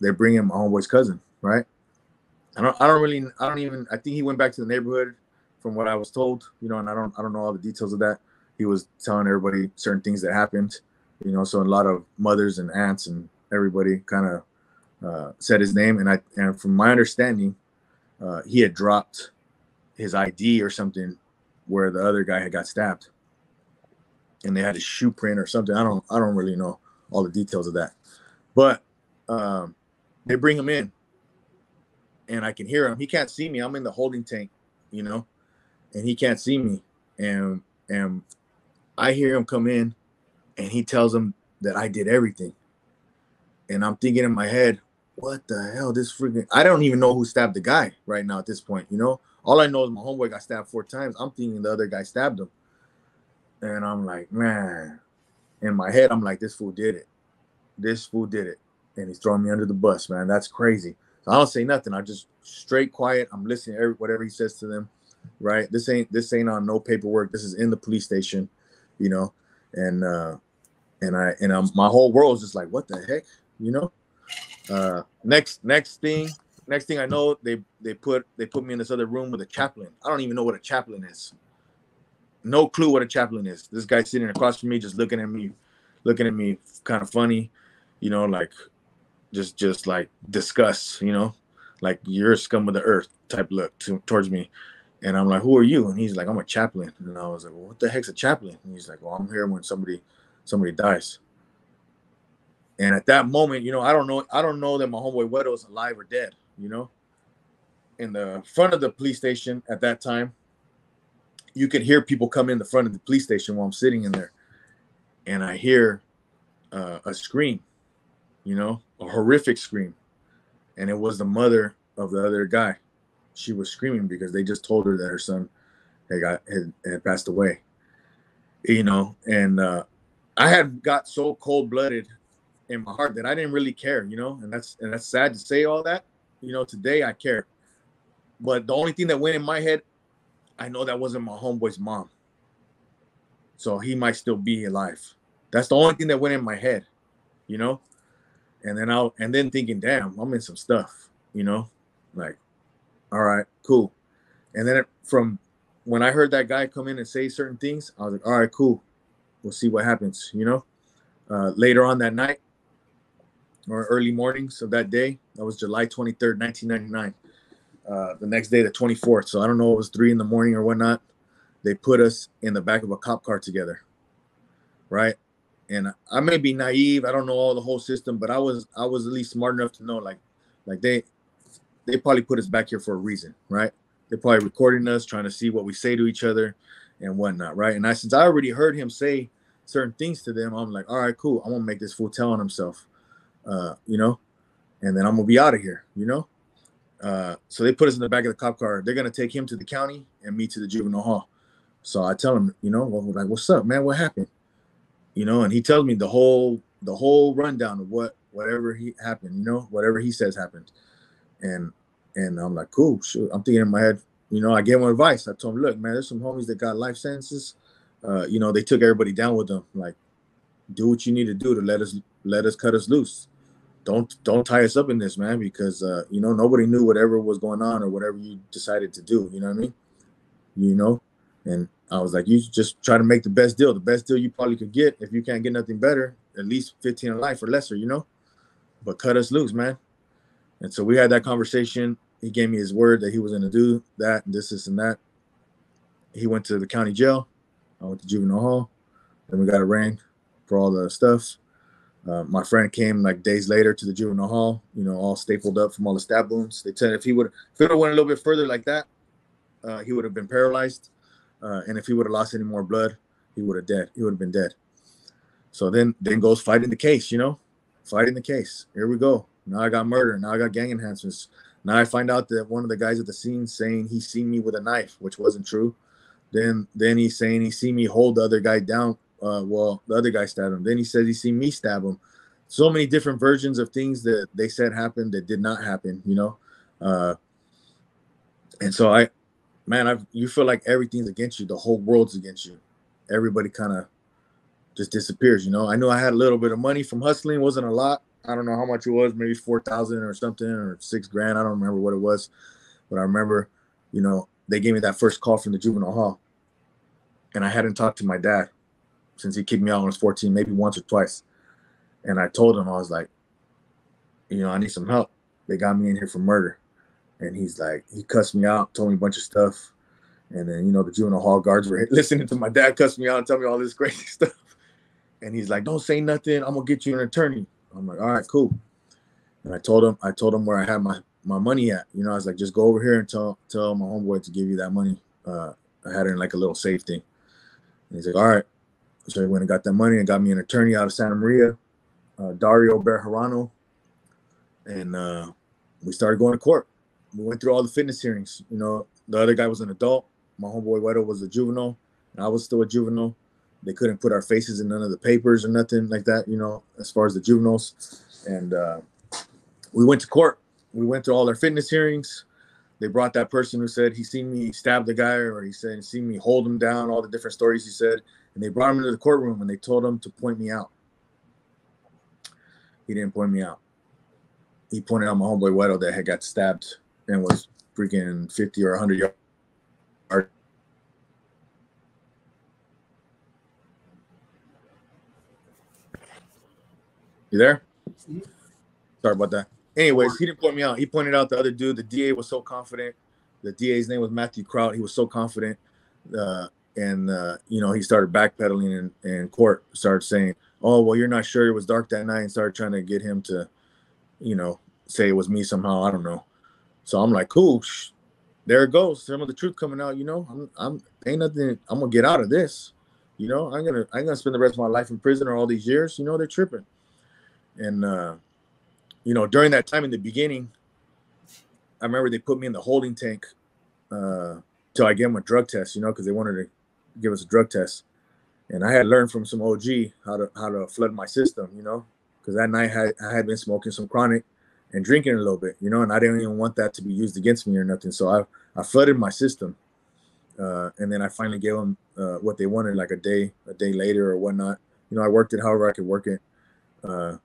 they bring in my homeboy's cousin, right? I don't I don't really I don't even I think he went back to the neighborhood from what I was told, you know, and I don't I don't know all the details of that. He was telling everybody certain things that happened, you know, so a lot of mothers and aunts and everybody kind of uh, said his name, and I and from my understanding, uh, he had dropped his ID or something where the other guy had got stabbed, and they had a shoe print or something. I don't I don't really know, all the details of that. But um, they bring him in, and I can hear him. He can't see me. I'm in the holding tank, you know, and he can't see me. And and I hear him come in, and he tells him that I did everything. And I'm thinking in my head, what the hell? This freaking I don't even know who stabbed the guy right now at this point, you know. All I know is my homeboy got stabbed four times. I'm thinking the other guy stabbed him. And I'm like, man, in my head, I'm like, this fool did it. This fool did it. and he's throwing me under the bus, man. That's crazy. So I don't say nothing. I just straight quiet. I'm listening to every, whatever he says to them. Right. This ain't this ain't on no paperwork. This is in the police station, you know. And uh and I and I'm, my whole world is just like, what the heck, you know. Uh, next next thing next thing I know, they they put they put me in this other room with a chaplain. I don't even know what a chaplain is. No clue what a chaplain is. This guy sitting across from me, just looking at me, looking at me, kind of funny, you know, like just just like disgust, you know, like you're scum of the earth type look to, towards me. And I'm like, who are you? And he's like, I'm a chaplain. And I was like, well, what the heck's a chaplain? And he's like, well, I'm here when somebody somebody dies. And at that moment, you know, I don't know, I don't know that my homeboy Wedo is alive or dead, you know. In the front of the police station at that time, you could hear people come in the front of the police station while I'm sitting in there. And I hear uh, a scream, you know, a horrific scream. And it was the mother of the other guy. She was screaming because they just told her that her son had got had, had passed away. You know, and uh, I had got so cold blooded in my heart that I didn't really care, you know, and that's and that's sad to say all that. You know, today I care. But the only thing that went in my head, I know that wasn't my homeboy's mom. So he might still be alive. That's the only thing that went in my head, you know? And then I'll and then thinking, damn, I'm in some stuff, you know, like, all right, cool. And then it, from when I heard that guy come in and say certain things, I was like, all right, cool. We'll see what happens, you know. Uh, later on that night, or early mornings of that day. That was July 23rd, 1999. Uh, the next day, the 24th. So I don't know, it was three in the morning or whatnot. They put us in the back of a cop car together. Right. And I may be naive. I don't know all the whole system, but I was I was at least smart enough to know like like they they probably put us back here for a reason, right? They're probably recording us, trying to see what we say to each other and whatnot, right? And I since I already heard him say certain things to them, I'm like, all right, cool. I'm gonna make this fool tell on himself uh, you know, and then I'm gonna be out of here, you know. Uh, so they put us in the back of the cop car. They're gonna take him to the county and me to the juvenile hall. So I tell him, you know, like, what's up, man? What happened? You know, and he tells me the whole the whole rundown of what whatever he happened, you know, whatever he says happened. And and I'm like, cool, sure. I'm thinking in my head, you know, I gave him advice. I told him, look, man, there's some homies that got life sentences. Uh, you know, they took everybody down with them. Like, do what you need to do to let us let us cut us loose don't don't tie us up in this, man, because uh, you know nobody knew whatever was going on or whatever you decided to do. You know what I mean? You know, and I was like, you just try to make the best deal, the best deal you probably could get. If you can't get nothing better, at least 15 in life or lesser, you know. But cut us loose, man. And so we had that conversation. He gave me his word that he was going to do that and this, this, and that. He went to the county jail. I went to juvenile hall. Then we got arraigned for all the stuff. Uh, my friend came like days later to the juvenile hall, you know, all stapled up from all the stab wounds. They said if he would, if it went a little bit further like that, uh, he would have been paralyzed, uh, and if he would have lost any more blood, he would have dead. He would have been dead. So then, then goes fighting the case. You know, fighting the case. Here we go. Now I got murder. Now I got gang enhancements. Now I find out that one of the guys at the scene saying he seen me with a knife, which wasn't true. Then, then he's saying he seen me hold the other guy down uh, well, the other guy stabbed him. Then he says he seen me stab him. So many different versions of things that they said happened that did not happen, you know. Uh, and so I, man, I you feel like everything's against you. The whole world's against you. Everybody kind of just disappears, you know. I knew I had a little bit of money from hustling, wasn't a lot. I don't know how much it was, maybe four thousand or something, or six grand. I don't remember what it was, but I remember, you know, they gave me that first call from the juvenile hall, and I hadn't talked to my dad since he kicked me out when I was 14, maybe once or twice. And I told him, I was like, you know, I need some help. They got me in here for murder. And he's like, he cussed me out, told me a bunch of stuff. And then, you know, the juvenile hall guards were listening to my dad cuss me out and tell me all this crazy stuff. And he's like, don't say nothing. I'm gonna get you an attorney. I'm like, all right, cool. And I told him, I told him where I had my my money at. You know, I was like, just go over here and tell tell my homeboy to give you that money. Uh, I had it in like a little safe thing. And he's like, all right. So he went and got that money and got me an attorney out of Santa Maria, uh, Dario Bejarano, and uh, we started going to court. We went through all the fitness hearings. You know, the other guy was an adult. My homeboy Wedo was a juvenile, and I was still a juvenile. They couldn't put our faces in none of the papers or nothing like that. You know, as far as the juveniles, and uh, we went to court. We went to all their fitness hearings. They brought that person who said he seen me stab the guy, or he said he seen me hold him down. All the different stories he said, and they brought him into the courtroom and they told him to point me out. He didn't point me out. He pointed out my homeboy Weddle that had got stabbed and was freaking 50 or 100 yards. You there? Sorry about that. Anyways, he didn't point me out. He pointed out the other dude. The DA was so confident. The DA's name was Matthew Kraut. He was so confident. Uh, and, uh, you know, he started backpedaling and, in court, started saying, oh, well, you're not sure it was dark that night, and started trying to get him to, you know, say it was me somehow. I don't know. So I'm like, cool. Shh. There it goes. Some of the truth coming out. You know, I'm, I'm ain't nothing. I'm gonna get out of this. You know, I'm gonna, I'm gonna spend the rest of my life in prison or all these years. You know, they're tripping. And uh, you know, during that time in the beginning, I remember they put me in the holding tank uh, till I gave them a drug test. You know, because they wanted to give us a drug test. And I had learned from some OG how to how to flood my system. You know, because that night I had, I had been smoking some chronic and drinking a little bit, you know, and I didn't even want that to be used against me or nothing. So I, I flooded my system. Uh, and then I finally gave them uh, what they wanted, like a day, a day later or whatnot. You know, I worked it however I could work it. Uh,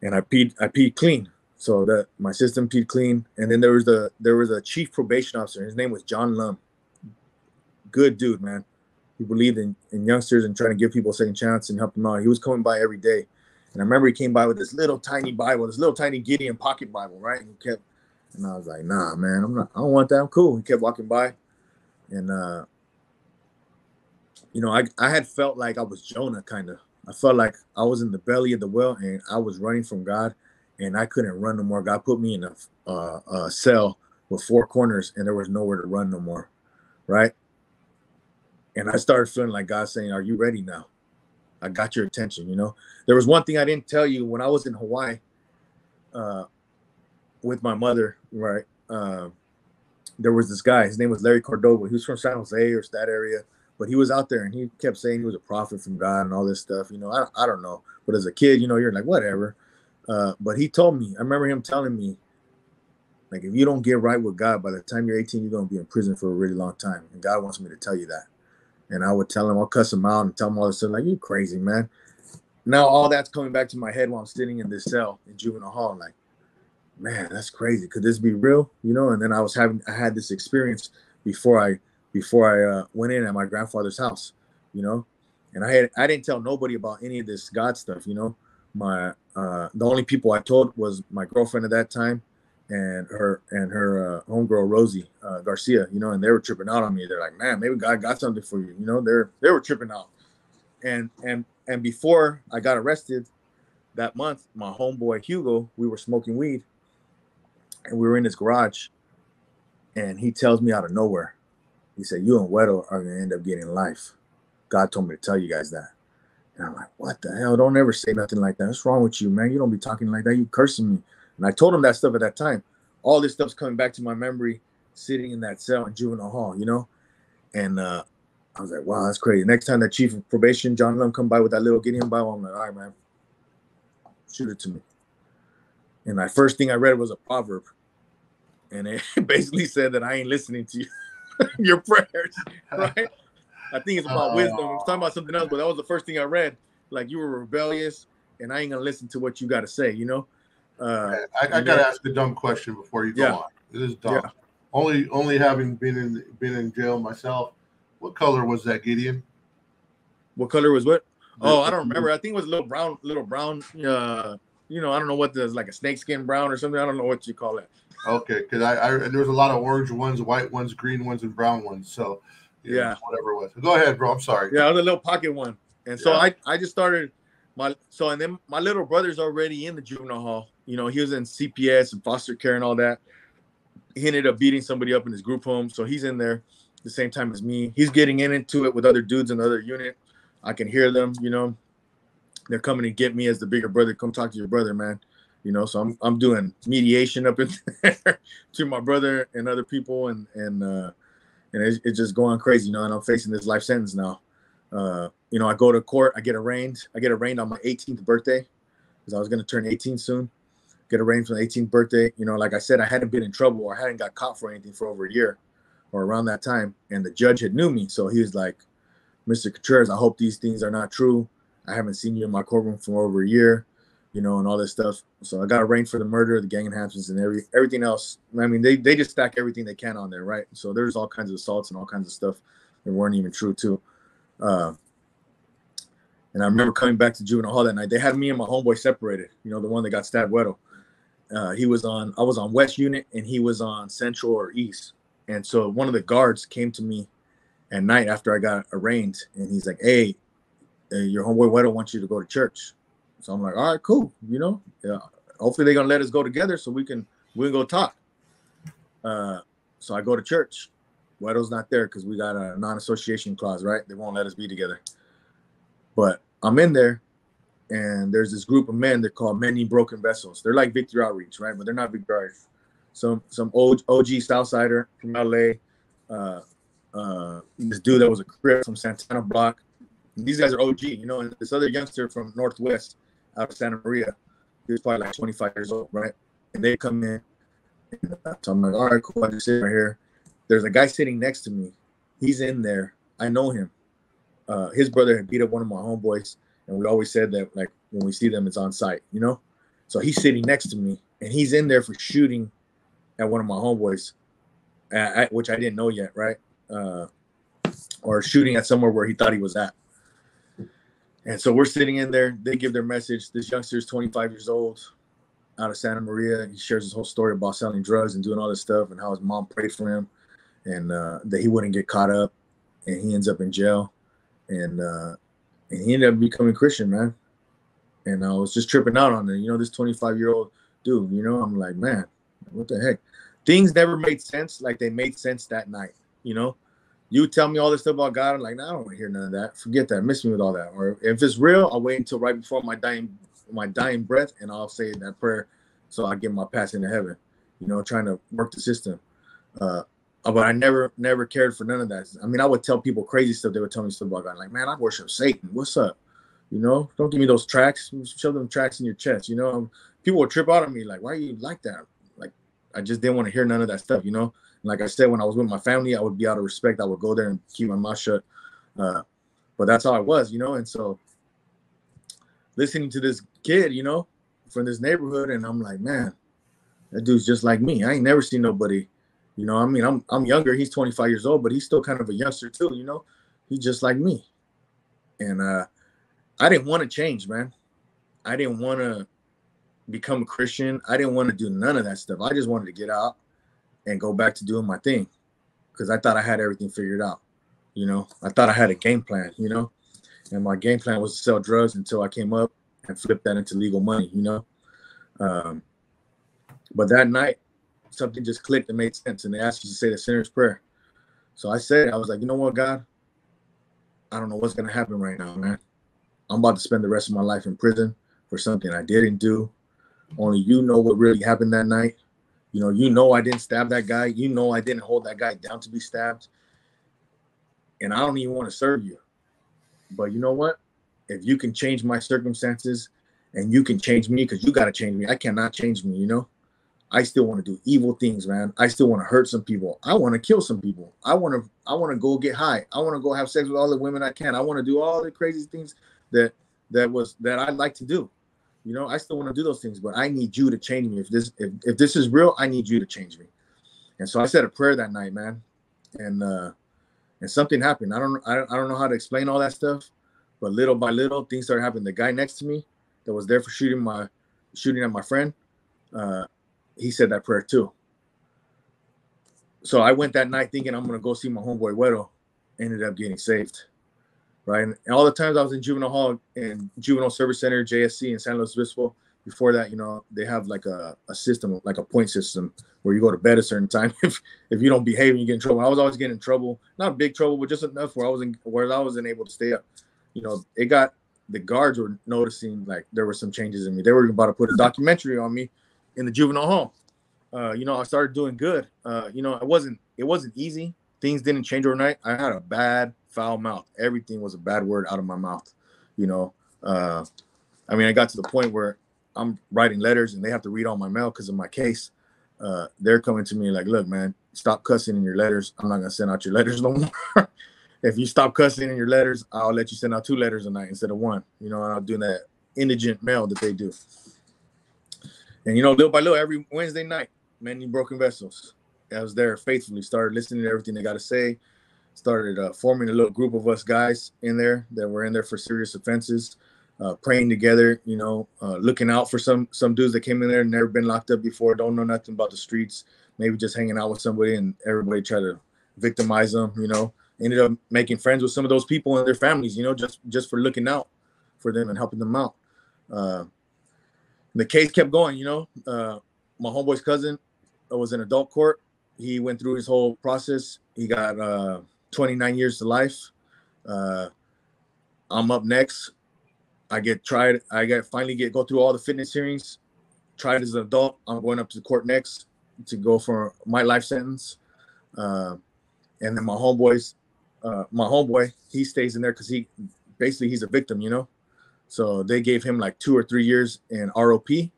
and I peed, I peed clean. So that my system peed clean. And then there was the, there was a chief probation officer. His name was John Lum. Good dude, man. He believed in, in youngsters and trying to give people a second chance and help them out. He was coming by every day and I remember he came by with this little tiny Bible, this little tiny Gideon pocket Bible, right? And he kept, and I was like, nah, man, I'm not, I don't want that. I'm cool. He kept walking by. And, uh, you know, I, I had felt like I was Jonah kind of. I felt like I was in the belly of the well and I was running from God and I couldn't run no more. God put me in a, uh, a cell with four corners and there was nowhere to run no more. Right. And I started feeling like God saying, Are you ready now? I got your attention. You know, there was one thing I didn't tell you when I was in Hawaii uh, with my mother. Right, uh, there was this guy. His name was Larry Cordova. He was from San Jose or that area, but he was out there and he kept saying he was a prophet from God and all this stuff. You know, I I don't know, but as a kid, you know, you're like whatever. Uh, but he told me. I remember him telling me. Like if you don't get right with God by the time you're 18, you're gonna be in prison for a really long time. And God wants me to tell you that and I would tell him, I'll cuss him out and tell him all this stuff, like, you crazy, man. Now all that's coming back to my head while I'm sitting in this cell in juvenile hall, like, man, that's crazy. Could this be real? You know, and then I was having I had this experience before I before I uh, went in at my grandfather's house, you know, and I had I didn't tell nobody about any of this God stuff, you know. My uh the only people I told was my girlfriend at that time and her and her uh, homegirl Rosie uh, Garcia, you know, and they were tripping out on me. They're like, "Man, maybe God got something for you," you know. They're they were tripping out, and and and before I got arrested that month, my homeboy Hugo, we were smoking weed, and we were in his garage, and he tells me out of nowhere, he said, "You and Weddle are gonna end up getting life." God told me to tell you guys that. And I'm like, what the hell? Don't ever say nothing like that. What's wrong with you, man? You don't be talking like that. You cursing me. And I told him that stuff at that time. All this stuff's coming back to my memory sitting in that cell in juvenile hall, you know? And uh, I was like, wow, that's crazy. Next time that chief of probation, John Lum, come by with that little Gideon Bible, I'm like, all right, man, shoot it to me. And the first thing I read was a proverb. And it basically said that I ain't listening to you, your prayers, right? I think it's about wisdom. I'm talking about something else, but that was the first thing I read. Like you were rebellious, and I ain't gonna listen to what you got to say, you know? Uh, I, I got to ask a dumb question before you go yeah. on. It is dumb. Yeah. Only, only having been in been in jail myself. What color was that Gideon? What color was what? Oh, I don't remember. I think it was a little brown, little brown. Uh, you know, I don't know what the like a snakeskin brown or something. I don't know what you call it. Okay, because I, I there was a lot of orange ones, white ones, green ones, and brown ones. So yeah, know, whatever it was. Go ahead, bro. I'm sorry. Yeah, it was a little pocket one, and so yeah. I I just started my so and then my little brother's already in the juvenile hall. You know, he was in CPS and foster care and all that. He ended up beating somebody up in his group home, so he's in there the same time as me. He's getting in into it with other dudes in the other unit. I can hear them, you know. They're coming to get me as the bigger brother. Come talk to your brother, man. You know, so I'm I'm doing mediation up in there to my brother and other people, and and uh, and it's, it's just going crazy, you know. And I'm facing this life sentence now. Uh, you know, I go to court, I get arraigned. I get arraigned on my 18th birthday. because I was gonna turn 18 soon, get arraigned for the 18th birthday. You know, like I said, I hadn't been in trouble or I hadn't got caught for anything for over a year or around that time, and the judge had knew me, so he was like, "Mr. Contreras, I hope these things are not true. I haven't seen you in my courtroom for over a year." You know, and all this stuff. So I got arraigned for the murder, the gang enhancements, and every everything else. I mean, they they just stack everything they can on there, right? So there's all kinds of assaults and all kinds of stuff that weren't even true too. Uh, and I remember coming back to juvenile hall that night. They had me and my homeboy separated. You know, the one that got stabbed, Weddle. Uh, he was on. I was on West Unit, and he was on Central or East. And so one of the guards came to me at night after I got arraigned, and he's like, "Hey, uh, your homeboy Weddle wants you to go to church." So I'm like, "All right, cool. You know, yeah, hopefully they're gonna let us go together so we can we can go talk." Uh, so I go to church. Weddle's not there because we got a non-association clause, right? They won't let us be together. But I'm in there, and there's this group of men. They're called Many Broken Vessels. They're like Victory Outreach, right? But they're not Victory Outreach. Some some OG, OG Southsider from LA. Uh, uh, this dude that was a crip from Santana Block. These guys are OG, you know. And this other youngster from Northwest, out of Santa Maria, he was probably like 25 years old, right? And they come in. So I'm like, all right, cool. I just sit right here. There's a guy sitting next to me. He's in there. I know him uh, his brother had beat up one of my homeboys, and we always said that like when we see them, it's on sight, you know. So he's sitting next to me, and he's in there for shooting at one of my homeboys, at, which I didn't know yet, right? Uh, or shooting at somewhere where he thought he was at. And so we're sitting in there. They give their message. This youngster is 25 years old, out of Santa Maria. He shares his whole story about selling drugs and doing all this stuff, and how his mom prayed for him, and uh, that he wouldn't get caught up, and he ends up in jail and uh, and he ended up becoming Christian, man. And I was just tripping out on it. You know, this 25 year old dude. You know, I'm like, man, what the heck? Things never made sense like they made sense that night. You know, you tell me all this stuff about God. I'm like, nah, I don't want to hear none of that. Forget that. Miss me with all that. Or if it's real, I'll wait until right before my dying my dying breath, and I'll say that prayer so I get my pass into heaven. You know, trying to work the system. Uh, but I never never cared for none of that. I mean, I would tell people crazy stuff. They would tell me stuff about God. Like, man, I worship Satan. What's up? You know, don't give me those tracks. Show them tracks in your chest. You know, people would trip out on me. Like, why are you like that? Like, I just didn't want to hear none of that stuff. You know, and like I said, when I was with my family, I would be out of respect. I would go there and keep my mouth shut. Uh, but that's how I was, you know. And so, listening to this kid, you know, from this neighborhood, and I'm like, man, that dude's just like me. I ain't never seen nobody you know, I mean, I'm I'm younger. He's 25 years old, but he's still kind of a youngster too. You know, he's just like me. And uh, I didn't want to change, man. I didn't want to become a Christian. I didn't want to do none of that stuff. I just wanted to get out and go back to doing my thing because I thought I had everything figured out. You know, I thought I had a game plan. You know, and my game plan was to sell drugs until I came up and flip that into legal money. You know, um, but that night something just clicked and made sense. And they asked you to say the sinner's prayer. So I said, I was like, you know what, God? I don't know what's gonna happen right now, man. I'm about to spend the rest of my life in prison for something I didn't do. Only you know what really happened that night. You know, you know I didn't stab that guy. You know I didn't hold that guy down to be stabbed. And I don't even want to serve you. But you know what? If you can change my circumstances and you can change me, because you got to change me. I cannot change me, you know? I still want to do evil things, man. I still want to hurt some people. I want to kill some people. I want to I want to go get high. I want to go have sex with all the women I can. I want to do all the crazy things that that was that I like to do. You know, I still want to do those things, but I need you to change me. If this if, if this is real, I need you to change me. And so I said a prayer that night, man. And uh and something happened. I don't I don't, I don't know how to explain all that stuff, but little by little things started happening. The guy next to me that was there for shooting my shooting at my friend, uh, he said that prayer too. So I went that night thinking I'm gonna go see my homeboy Weddle. Ended up getting saved. Right. And all the times I was in juvenile hall and juvenile service center, JSC in San Luis Obispo, before that, you know, they have like a, a system, like a point system where you go to bed a certain time. If if you don't behave and you get in trouble. I was always getting in trouble, not big trouble, but just enough where I wasn't where I wasn't able to stay up. You know, it got the guards were noticing like there were some changes in me. They were about to put a documentary on me in the juvenile hall. Uh, you know, I started doing good. Uh, you know, it wasn't it wasn't easy. Things didn't change overnight. I had a bad foul mouth. Everything was a bad word out of my mouth. You know, uh, I mean, I got to the point where I'm writing letters and they have to read all my mail because of my case. Uh, they're coming to me like, look, man, stop cussing in your letters. I'm not gonna send out your letters no more. if you stop cussing in your letters, I'll let you send out two letters a night instead of one. You know, I'll do that indigent mail that they do. And you know, little by little, every Wednesday night, many broken vessels. I was there faithfully, started listening to everything they got to say, started uh, forming a little group of us guys in there that were in there for serious offenses, uh, praying together, you know, uh, looking out for some some dudes that came in there, never been locked up before, don't know nothing about the streets, maybe just hanging out with somebody and everybody try to victimize them, you know. Ended up making friends with some of those people and their families, you know, just just for looking out for them and helping them out. Uh, the case kept going, you know. Uh, my homeboy's cousin was in adult court. He went through his whole process. He got uh, 29 years to life. Uh, I'm up next. I get tried. I get finally get go through all the fitness hearings. Tried as an adult. I'm going up to court next to go for my life sentence. Uh, and then my homeboys, uh, my homeboy, he stays in there because he basically he's a victim, you know. So they gave him like two or three years in ROP.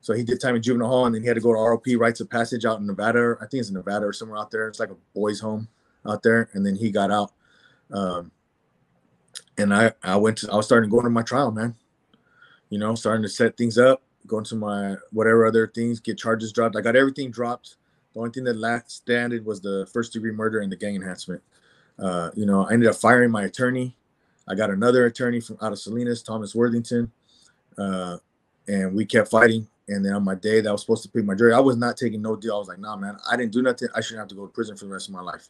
So he did time in juvenile hall, and then he had to go to ROP, rites of passage out in Nevada. I think it's Nevada or somewhere out there. It's like a boys' home out there, and then he got out. Um, and I I went to I was starting to go into my trial, man. You know, starting to set things up, going to my whatever other things, get charges dropped. I got everything dropped. The only thing that last standed was the first degree murder and the gang enhancement. Uh, you know, I ended up firing my attorney. I got another attorney from out of Salinas, Thomas Worthington, uh, and we kept fighting. And then on my day that I was supposed to pick my jury, I was not taking no deal. I was like, nah, man, I didn't do nothing. I shouldn't have to go to prison for the rest of my life.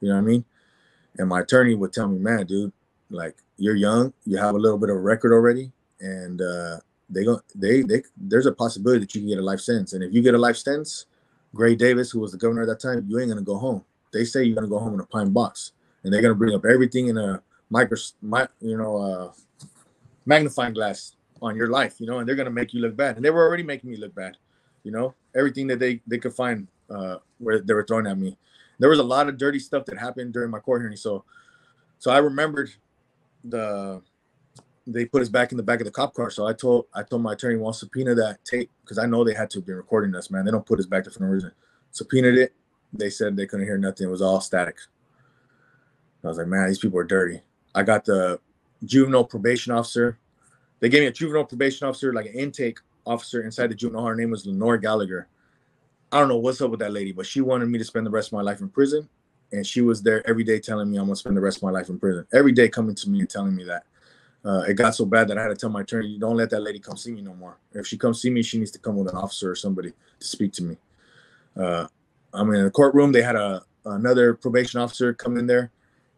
You know what I mean? And my attorney would tell me, man, dude, like you're young, you have a little bit of a record already, and uh, they go, they, they, there's a possibility that you can get a life sentence. And if you get a life sentence, Gray Davis, who was the governor at that time, you ain't gonna go home. They say you're gonna go home in a pine box, and they're gonna bring up everything in a micro, my, you know, uh, magnifying glass on your life, you know, and they're gonna make you look bad. And they were already making me look bad, you know, everything that they they could find uh, where they were throwing at me. There was a lot of dirty stuff that happened during my court hearing. So, so I remembered the they put us back in the back of the cop car. So I told I told my attorney, "Well, subpoena that tape because I know they had to been recording us, man. They don't put us back there for no reason." Subpoenaed it. They said they couldn't hear nothing. It was all static. I was like, "Man, these people are dirty." I got the juvenile probation officer. They gave me a juvenile probation officer, like an intake officer inside the juvenile hall. Her name was Lenore Gallagher. I don't know what's up with that lady, but she wanted me to spend the rest of my life in prison. And she was there every day telling me I'm gonna spend the rest of my life in prison. Every day coming to me and telling me that. Uh, it got so bad that I had to tell my attorney, don't let that lady come see me no more. If she comes see me, she needs to come with an officer or somebody to speak to me. Uh, I'm in the courtroom, they had a another probation officer come in there,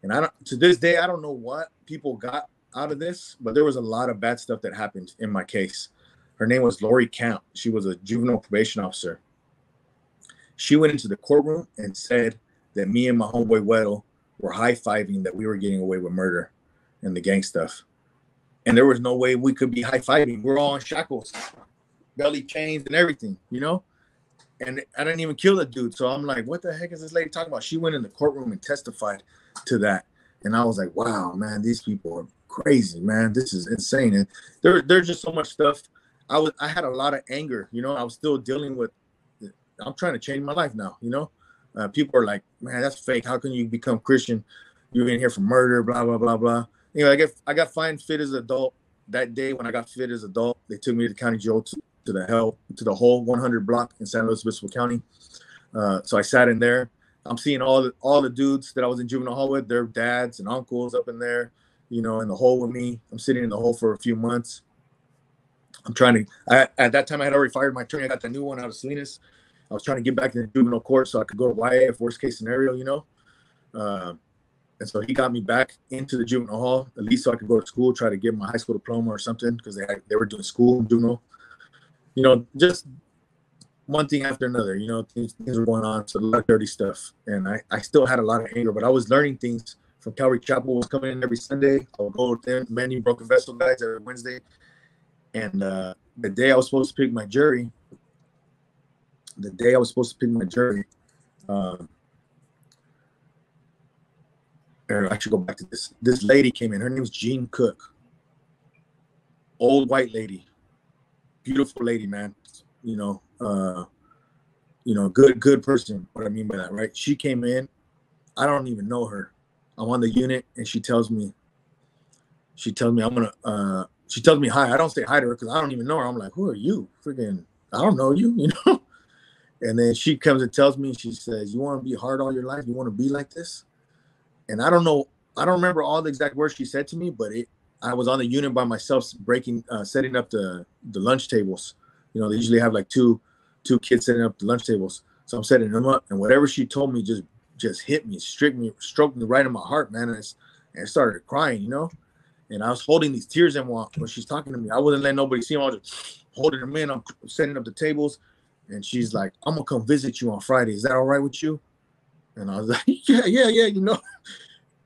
and I don't to this day I don't know what people got out of this, but there was a lot of bad stuff that happened in my case. Her name was Lori Camp. She was a juvenile probation officer. She went into the courtroom and said that me and my homeboy Weddle were high fiving that we were getting away with murder and the gang stuff. And there was no way we could be high fiving. We're all in shackles, belly chains, and everything, you know? And I didn't even kill the dude. So I'm like, what the heck is this lady talking about? She went in the courtroom and testified to that. And I was like, wow, man, these people are crazy, man. This is insane. And there, there's just so much stuff. I was I had a lot of anger, you know, I was still dealing with I'm trying to change my life now, you know. Uh, people are like, man, that's fake. How can you become Christian? You're in here for murder, blah blah blah blah. Know, I get I got fined fit as an adult that day when I got fit as an adult. They took me to the county jail to, to the hell to the whole 100 block in San Luis Obispo County. Uh, so I sat in there. I'm seeing all the all the dudes that I was in juvenile hall with, their dads and uncles up in there, you know, in the hole with me. I'm sitting in the hole for a few months. I'm trying to. I, at that time, I had already fired my attorney. I got the new one out of Salinas. I was trying to get back to the juvenile court so I could go to YA if worst case scenario, you know. Uh, and so he got me back into the juvenile hall, at least so I could go to school, try to get my high school diploma or something, because they had, they were doing school in juvenile. You know, just one thing after another. You know, things, things were going on, so a lot of dirty stuff, and I, I still had a lot of anger, but I was learning things from Calvary Chapel. Was coming in every Sunday. I would go with them, many broken vessel guys every Wednesday, and uh, the day I was supposed to pick my jury, the day I was supposed to pick my jury, um, or I should go back to this. This lady came in. Her name was Jean Cook. Old white lady. beautiful lady, man. You know, uh, you know, good, good person. What I mean by that, right? She came in. I don't even know her. I'm on the unit, and she tells me, she tells me I'm gonna. uh She tells me hi. I don't say hi to her because I don't even know her. I'm like, who are you? Freaking, I don't know you. You know. And then she comes and tells me, she says, "You want to be hard all your life? You want to be like this?" And I don't know. I don't remember all the exact words she said to me, but it. I was on the unit by myself, breaking, uh, setting up the the lunch tables. You know, they usually have like two two kids setting up the lunch tables. So I'm setting them up, and whatever she told me just just hit me, struck me, stroked me right in my heart, man. And, and I started crying, you know. And I was holding these tears in while when she's talking to me. I wasn't letting nobody see them. I was just holding them in. I'm setting up the tables, and she's like, "I'm gonna come visit you on Friday. Is that all right with you?" And I was like, "Yeah, yeah, yeah," you know.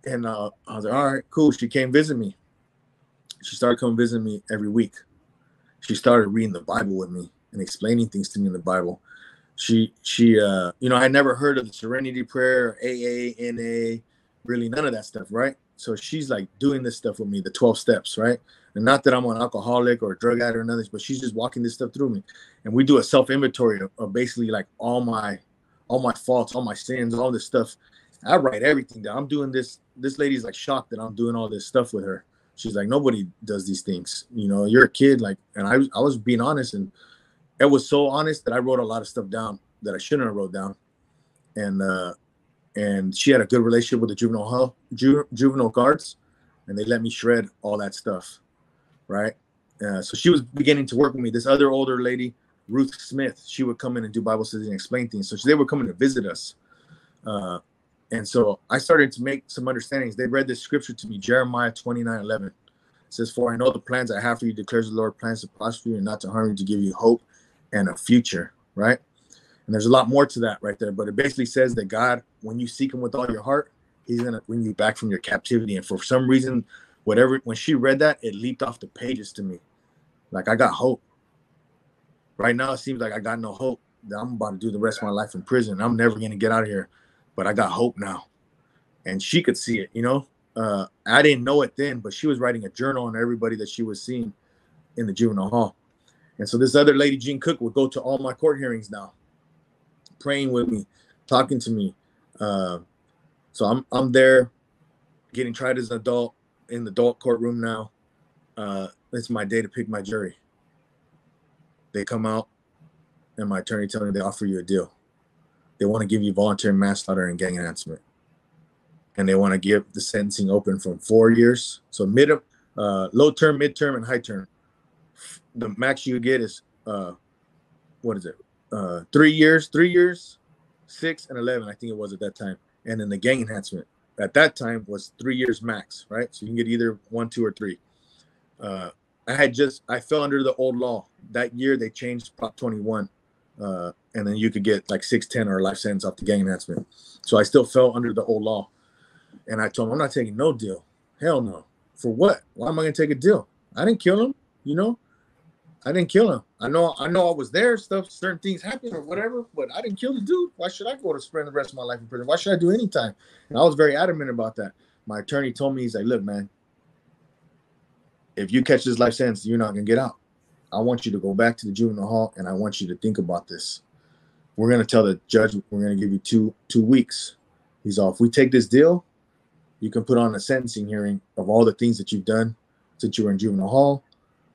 And uh, I was like, "All right, cool." She came visit me. She started coming visit me every week. She started reading the Bible with me and explaining things to me in the Bible. She she uh you know I never heard of the Serenity Prayer, AA, NA, really none of that stuff, right? So she's like doing this stuff with me, the 12 steps, right? And not that I'm an alcoholic or a drug addict or nothing, but she's just walking this stuff through me. And we do a self inventory of, of basically like all my all my faults, all my sins, all this stuff. I write everything down. I'm doing this. This lady's like shocked that I'm doing all this stuff with her. She's like, nobody does these things. You know, you're a kid, like, and I, I was being honest, and it was so honest that I wrote a lot of stuff down that I shouldn't have wrote down. And uh, and she had a good relationship with the juvenile hall, ju- juvenile guards, and they let me shred all that stuff, right? Uh, so she was beginning to work with me. This other older lady, Ruth Smith, she would come in and do Bible studies and explain things. So they were coming to visit us, uh, and so I started to make some understandings. They read this scripture to me, Jeremiah 29, 11. It says, For I know the plans I have for you, declares the Lord, plans to prosper you and not to harm you, to give you hope and a future, right? And there's a lot more to that right there, but it basically says that God, when you seek Him with all your heart, He's gonna bring you back from your captivity. And for some reason, whatever, when she read that, it leaped off the pages to me. Like I got hope. Right now, it seems like I got no hope. That I'm about to do the rest of my life in prison. I'm never gonna get out of here, but I got hope now. And she could see it, you know. Uh, I didn't know it then, but she was writing a journal on everybody that she was seeing in the juvenile hall. And so this other lady, Jean Cook, would go to all my court hearings now, praying with me, talking to me. Uh, so I'm I'm there, getting tried as an adult in the adult courtroom now. Uh, it's my day to pick my jury. They come out, and my attorney tells me they offer you a deal. They want to give you voluntary manslaughter and gang enhancement, and they want to give the sentencing open from four years. So mid, uh, low term, mid term, and high term the max you get is uh what is it? Uh three years, three years, six and eleven, I think it was at that time. And then the gang enhancement at that time was three years max, right? So you can get either one, two, or three. Uh I had just I fell under the old law. That year they changed Prop 21. Uh, and then you could get like six, ten or a life sentence off the gang enhancement. So I still fell under the old law. And I told him I'm not taking no deal. Hell no. For what? Why am I gonna take a deal? I didn't kill him, you know. I didn't kill him. I know I know I was there, stuff, certain things happened or whatever, but I didn't kill the dude. Why should I go to spend the rest of my life in prison? Why should I do any time? And I was very adamant about that. My attorney told me, he's like, look, man, if you catch this life sentence, you're not gonna get out. I want you to go back to the juvenile hall and I want you to think about this. We're gonna tell the judge we're gonna give you two two weeks. He's if we take this deal, you can put on a sentencing hearing of all the things that you've done since you were in juvenile hall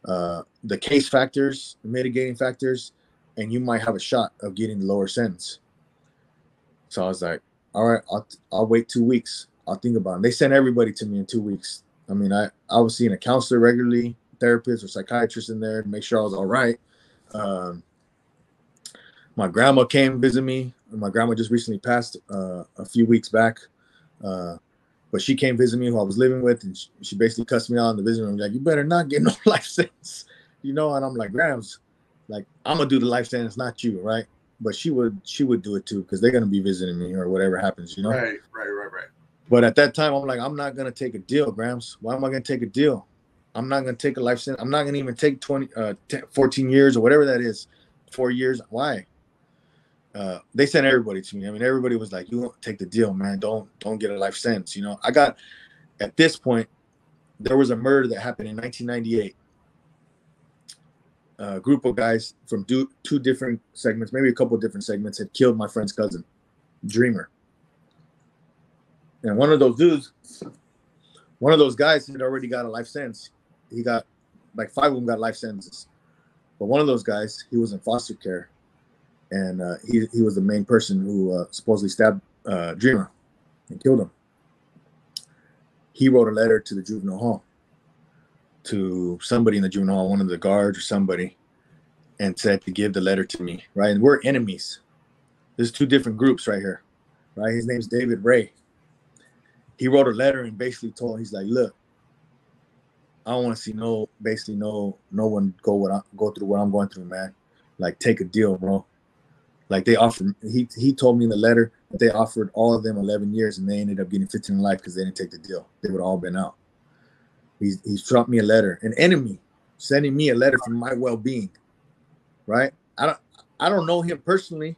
uh, the case factors, mitigating factors, and you might have a shot of getting the lower sentence. So I was like, all right, I'll, I'll wait two weeks. I'll think about it. They sent everybody to me in two weeks. I mean, I, I was seeing a counselor regularly, therapist or psychiatrist in there to make sure I was all right. Um, my grandma came visit me. My grandma just recently passed uh, a few weeks back. Uh, but she came visit me who I was living with, and she, she basically cussed me out in the visiting room, like, "You better not get no life sentence," you know. And I'm like, "Grams, like I'm gonna do the life sentence, not you, right?" But she would she would do it too because they're gonna be visiting me or whatever happens, you know. Right, right, right, right. But at that time, I'm like, I'm not gonna take a deal, Grams. Why am I gonna take a deal? I'm not gonna take a life sentence. I'm not gonna even take 20, uh, 10, 14 years or whatever that is, four years. Why? Uh, they sent everybody to me. I mean, everybody was like, "You take the deal, man. Don't don't get a life sentence." You know, I got at this point there was a murder that happened in 1998. a group of guys from two, two different segments, maybe a couple different segments, had killed my friend's cousin, Dreamer. And one of those dudes, one of those guys had already got a life sentence. He got like five of them got life sentences. But one of those guys, he was in foster care, and uh, he he was the main person who uh, supposedly stabbed uh, Dreamer and killed him. He wrote a letter to the juvenile hall, to somebody in the juvenile hall, one of the guards or somebody, and said to give the letter to me. Right, and we're enemies. There's two different groups right here. Right, his name's David Ray. He wrote a letter and basically told he's like, look, I don't want to see no basically no no one go what I go through what I'm going through, man. Like take a deal, bro. Like they offered he he told me in the letter that they offered all of them 11 years and they ended up getting 15 in life because they didn't take the deal. They would all been out. He's he's dropped me a letter, an enemy sending me a letter for my well-being. Right? I don't I don't know him personally,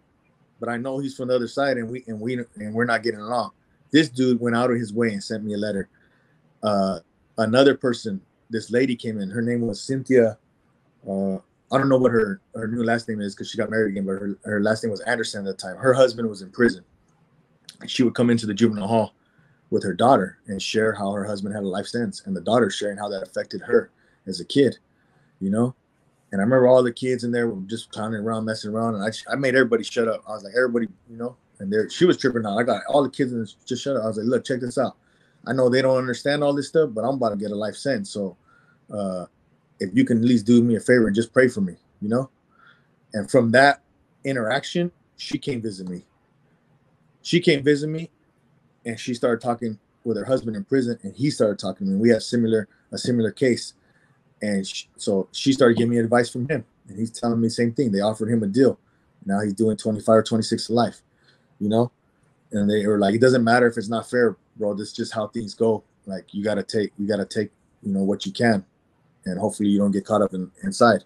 but I know he's from the other side and we and we and we're not getting along. This dude went out of his way and sent me a letter. Uh another person this lady came in. Her name was Cynthia. Uh, I don't know what her her new last name is because she got married again, but her, her last name was Anderson at the time. Her husband was in prison. She would come into the juvenile hall with her daughter and share how her husband had a life sentence, and the daughter sharing how that affected her as a kid, you know. And I remember all the kids in there were just clowning around, messing around, and I, I made everybody shut up. I was like, everybody, you know, and there she was tripping out. I got all the kids in this, just shut up. I was like, look, check this out. I know they don't understand all this stuff, but I'm about to get a life sentence, so uh, if you can at least do me a favor and just pray for me, you know? And from that interaction, she came visit me. She came visit me and she started talking with her husband in prison and he started talking to me. We had similar a similar case. And she, so she started giving me advice from him. And he's telling me the same thing. They offered him a deal. Now he's doing 25 or 26 to life, you know? And they were like, it doesn't matter if it's not fair, bro. This is just how things go. Like you gotta take, you gotta take, you know, what you can and hopefully you don't get caught up in, inside.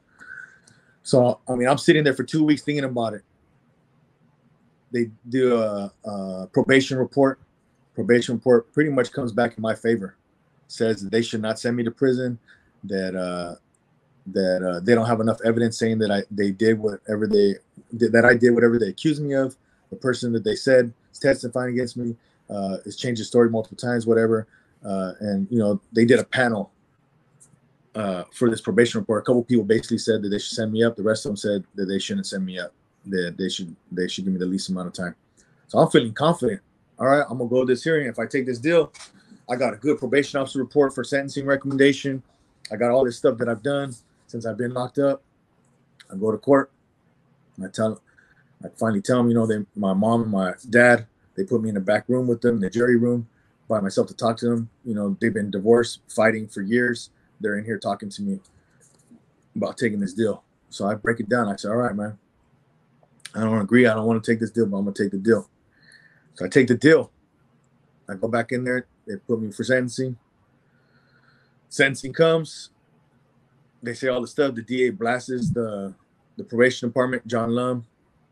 So I mean, I'm sitting there for two weeks thinking about it. They do a, a probation report. Probation report pretty much comes back in my favor. Says that they should not send me to prison. That uh, that uh, they don't have enough evidence saying that I they did whatever they that I did whatever they accused me of. The person that they said is testifying against me uh, has changed the story multiple times, whatever. Uh, and you know they did a panel uh, for this probation report, a couple people basically said that they should send me up. The rest of them said that they shouldn't send me up. That they should they should give me the least amount of time. So I'm feeling confident. All right, I'm gonna go to this hearing. If I take this deal, I got a good probation officer report for sentencing recommendation. I got all this stuff that I've done since I've been locked up. I go to court. I tell, I finally tell them, you know, they, my mom and my dad, they put me in the back room with them, in the jury room, by myself to talk to them. You know, they've been divorced, fighting for years they're in here talking to me about taking this deal. So I break it down. I say, all right, man, I don't agree. I don't want to take this deal, but I'm gonna take the deal. So I take the deal. I go back in there. They put me for sentencing. Sentencing comes. They say all the stuff. The DA blasts the the probation department, John Lum.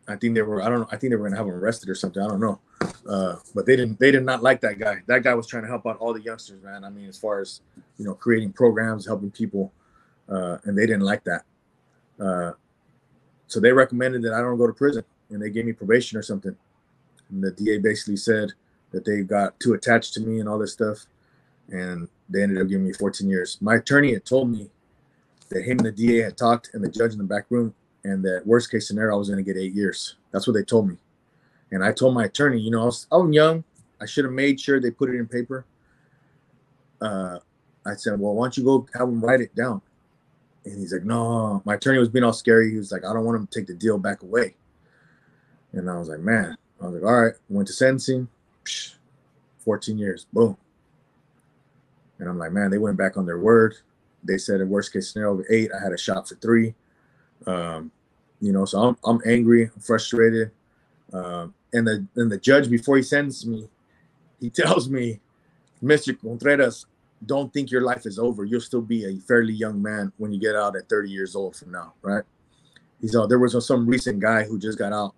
I think they were. I don't know. I think they were gonna have him arrested or something. I don't know. Uh, but they didn't. They did not like that guy. That guy was trying to help out all the youngsters, man. I mean, as far as you know, creating programs, helping people, uh, and they didn't like that. Uh, so they recommended that I don't go to prison, and they gave me probation or something. And the DA basically said that they got too attached to me and all this stuff, and they ended up giving me 14 years. My attorney had told me that him and the DA had talked, and the judge in the back room, and that worst case scenario, I was going to get eight years. That's what they told me. And I told my attorney, you know, I was, I was young. I should have made sure they put it in paper. Uh, I said, well, why don't you go have him write it down? And he's like, no. My attorney was being all scary. He was like, I don't want him to take the deal back away. And I was like, man. I was like, all right. Went to sentencing. Psh, 14 years. Boom. And I'm like, man, they went back on their word. They said in worst case scenario eight, I had a shot for three. Um, you know, so I'm I'm angry, frustrated. Um, and the and the judge before he sentenced me, he tells me, Mr. Contreras, don't think your life is over. You'll still be a fairly young man when you get out at 30 years old from now, right? He's uh, there was some recent guy who just got out.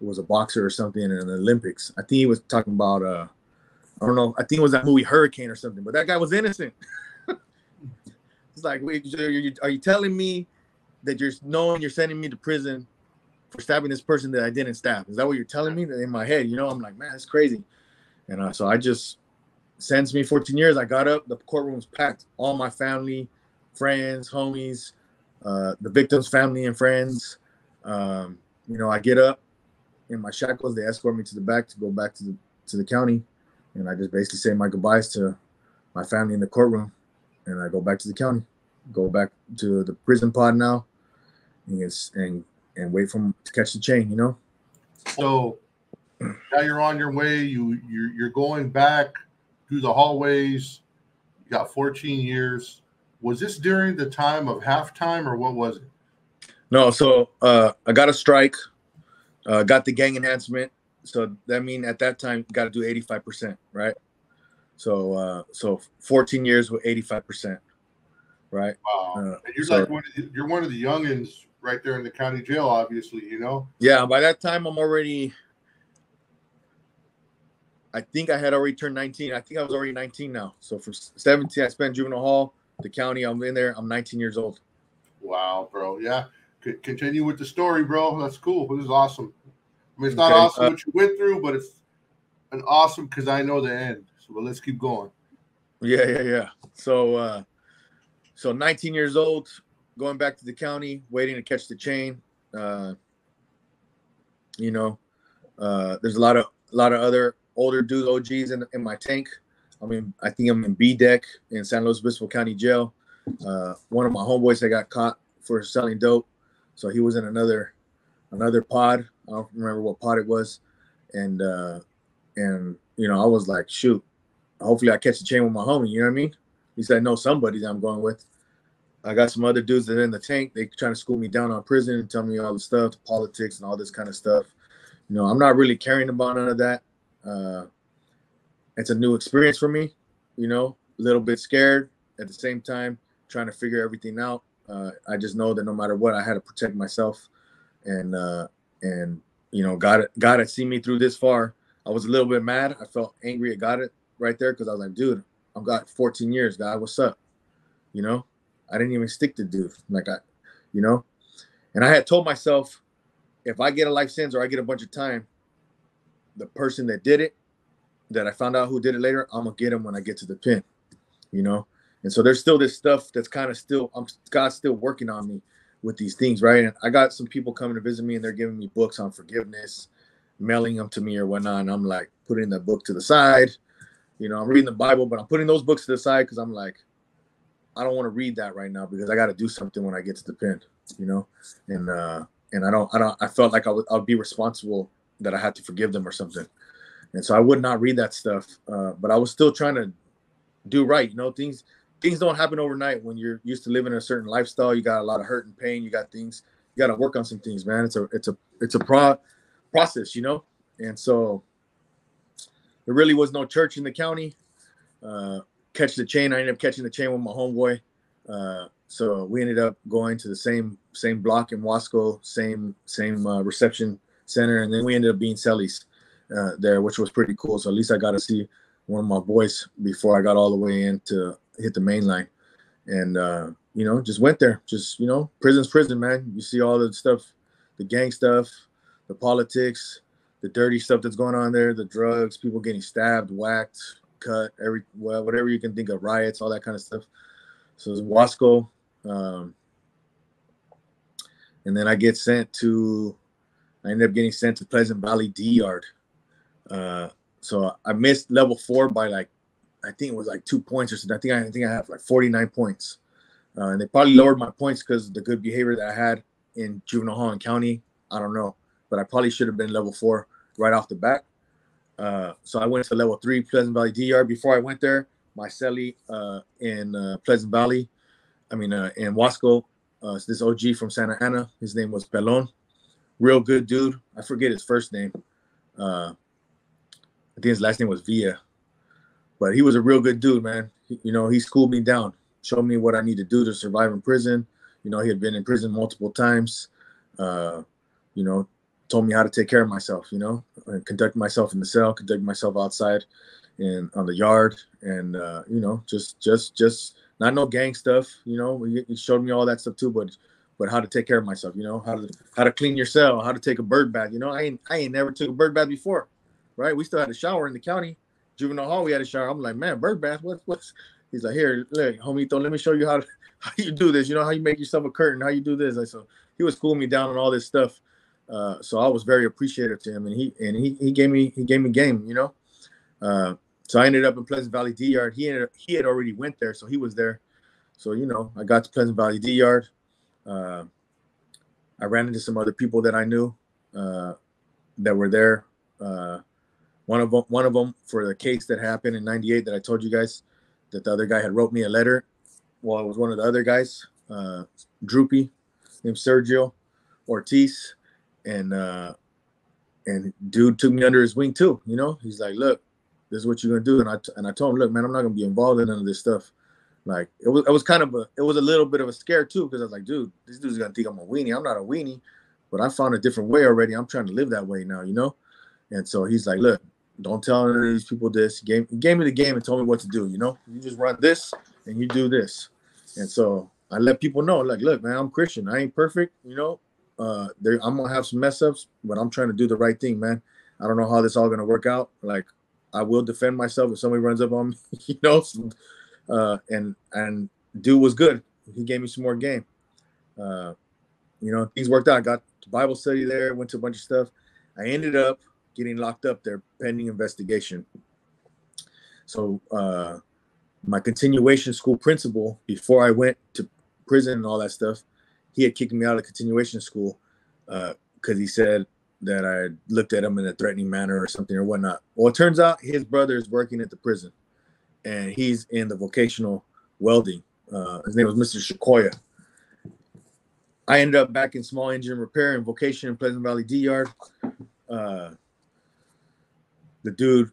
It was a boxer or something in the Olympics. I think he was talking about uh I don't know. I think it was that movie Hurricane or something, but that guy was innocent. it's like, wait, are you, are you telling me that you're knowing you're sending me to prison for stabbing this person that I didn't stab. Is that what you're telling me? In my head, you know, I'm like, man, that's crazy. And uh, so I just sends me 14 years. I got up, the courtroom was packed. All my family, friends, homies, uh, the victim's family and friends. Um, you know, I get up in my shackles. They escort me to the back to go back to the to the county, and I just basically say my goodbyes to my family in the courtroom, and I go back to the county, go back to the prison pod now, and and, and wait for them to catch the chain. You know. So now you're on your way. You you're, you're going back through the hallways. You got 14 years. Was this during the time of halftime or what was it? No, so uh, I got a strike, uh, got the gang enhancement. So that mean at that time got to do 85%, right? So uh, so 14 years with 85%, right? Wow. Uh, and you're so, like one of the, you're one of the youngins right there in the county jail, obviously, you know. Yeah, by that time I'm already I think I had already turned 19. I think I was already 19 now. So from 17, I spent juvenile hall. The county, I'm in there. I'm 19 years old. Wow, bro. Yeah. C- continue with the story, bro. That's cool. This is awesome. I mean, it's not okay. awesome uh, what you went through, but it's an awesome because I know the end. So but let's keep going. Yeah, yeah, yeah. So, uh, so 19 years old, going back to the county, waiting to catch the chain. Uh, you know, uh, there's a lot of a lot of other older dude OGs in, in my tank. I mean, I think I'm in B deck in San Luis Obispo County Jail. Uh, one of my homeboys that got caught for selling dope, so he was in another another pod. I don't remember what pod it was, and uh, and you know I was like, shoot, hopefully I catch the chain with my homie. You know what I mean? He said, no, somebody that I'm going with. I got some other dudes that are in the tank. They trying to school me down on prison and tell me all the stuff, politics and all this kind of stuff. You know, I'm not really caring about none of that. Uh, it's a new experience for me, you know, a little bit scared at the same time, trying to figure everything out. Uh, I just know that no matter what, I had to protect myself, and uh, and you know, God, God had seen me through this far. I was a little bit mad. I felt angry at God it right there because I was like, dude, I've got 14 years, God, what's up? You know, I didn't even stick to dude. Like I, you know, and I had told myself, if I get a life sentence or I get a bunch of time, the person that did it, that I found out who did it later, I'm gonna get him when I get to the pen, you know. And so there's still this stuff that's kind of still, I'm God's still working on me with these things, right? And I got some people coming to visit me, and they're giving me books on forgiveness, mailing them to me or whatnot. And I'm like putting the book to the side. You know, I'm reading the Bible, but I'm putting those books to the side because I'm like, I don't want to read that right now because I got to do something when I get to the pin, you know. And uh, and I don't, I don't, I felt like I would, I'll be responsible that I had to forgive them or something. And so I would not read that stuff, uh, but I was still trying to do right. You know, things things don't happen overnight when you're used to living a certain lifestyle. You got a lot of hurt and pain. You got things. You got to work on some things, man. It's a it's a it's a pro process, you know. And so there really was no church in the county. Uh, catch the chain. I ended up catching the chain with my homeboy. Uh, so we ended up going to the same same block in Wasco, same same uh, reception center, and then we ended up being cellies uh, there, which was pretty cool. So at least I got to see one of my boys before I got all the way in to hit the main line, and uh, you know, just went there. Just you know, prison's prison, man. You see all the stuff, the gang stuff, the politics, the dirty stuff that's going on there, the drugs, people getting stabbed, whacked, cut, every well, whatever you can think of, riots, all that kind of stuff. So it was Wasco. Um, and then I get sent to I ended up getting sent to Pleasant Valley D yard. Uh, so I missed level four by like, I think it was like two points or something. I think I, I think I have like 49 points. Uh, and they probably lowered my points because the good behavior that I had in juvenile hall and county. I don't know, but I probably should have been level four right off the bat. Uh, so I went to level three Pleasant Valley DR. Before I went there, my celly uh, in uh, Pleasant Valley, I mean uh, in Wasco, uh, this OG from Santa Ana. His name was Pelon real good dude. I forget his first name. Uh, I think his last name was Villa, but he was a real good dude, man. He, you know, he schooled me down, showed me what I need to do to survive in prison. You know, he had been in prison multiple times. You know, told me how to take care of myself. You know, conduct myself in the cell, conduct myself outside, and on the yard, and uh, you know, just, just, just not no gang stuff. You know, he, showed me all that stuff too, but but how to take care of myself. You know, how to how to clean your cell, how to take a bird bath. You know, I ain't I ain't never took a bird bath before, right? We still had a shower in the county juvenile hall. We had a shower. I'm like, man, bird bath. What what's? He's like, here, look, homie, let me show you how to how you do this. You know how you make yourself a curtain, how you do this. Like, so he was cooling me down on all this stuff. Uh, so I was very appreciative to him, and he and he he gave me he gave me game. You know. Uh, so I ended up in Pleasant Valley D Yard. He ended, he had already went there, so he was there. So you know, I got to Pleasant Valley D Yard. Uh, I ran into some other people that I knew uh, that were there. Uh, one of them, one of them for the case that happened in '98 that I told you guys that the other guy had wrote me a letter. Well, it was one of the other guys, uh, Droopy, named Sergio Ortiz, and uh, and dude took me under his wing too. You know, he's like, "Look, this is what you're gonna do," and I and I told him, "Look, man, I'm not gonna be involved in none of this stuff." Like it was, it was kind of a, it was a little bit of a scare too, because I was like, dude, this dude's gonna think I'm a weenie. I'm not a weenie, but I found a different way already. I'm trying to live that way now, you know. And so he's like, look, don't tell any of these people this. He gave, he gave me the game and told me what to do. You know, you just run this and you do this. And so I let people know, like, look, man, I'm Christian. I ain't perfect. You know, uh, I'm gonna have some mess ups, but I'm trying to do the right thing, man. I don't know how this all gonna work out. Like, I will defend myself if somebody runs up on me. You know, uh, and and dude was good. He gave me some more game. Uh, you know, things worked out. I got Bible study there. Went to a bunch of stuff. I ended up getting locked up there pending investigation. So uh, my continuation school principal, before I went to prison and all that stuff, he had kicked me out of continuation school because uh, he said that I looked at him in a threatening manner or something or whatnot. Well, it turns out his brother is working at the prison, and he's in the vocational welding. Uh, his name was Mr. Shakoya. I ended up back in small engine repair and vocation in Pleasant Valley D Yard. Uh, the dude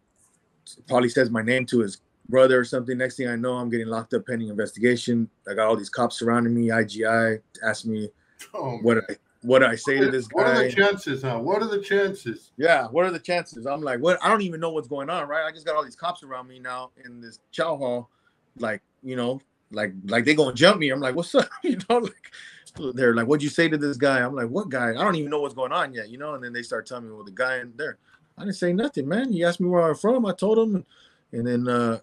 probably says my name to his brother or something. Next thing I know, I'm getting locked up pending investigation. I got all these cops surrounding me. IGI asked me oh, what I what I say what to this guy. What are the chances, huh? What are the chances? Yeah, what are the chances? I'm like, what? I don't even know what's going on, right? I just got all these cops around me now in this chow hall, like you know, like like they gonna jump me. I'm like, what's up? You know, like they're like, what'd you say to this guy? I'm like, what guy? I don't even know what's going on yet, you know. And then they start telling me, well, the guy in there. I didn't say nothing, man. He asked me where I'm from. I told him, and then uh,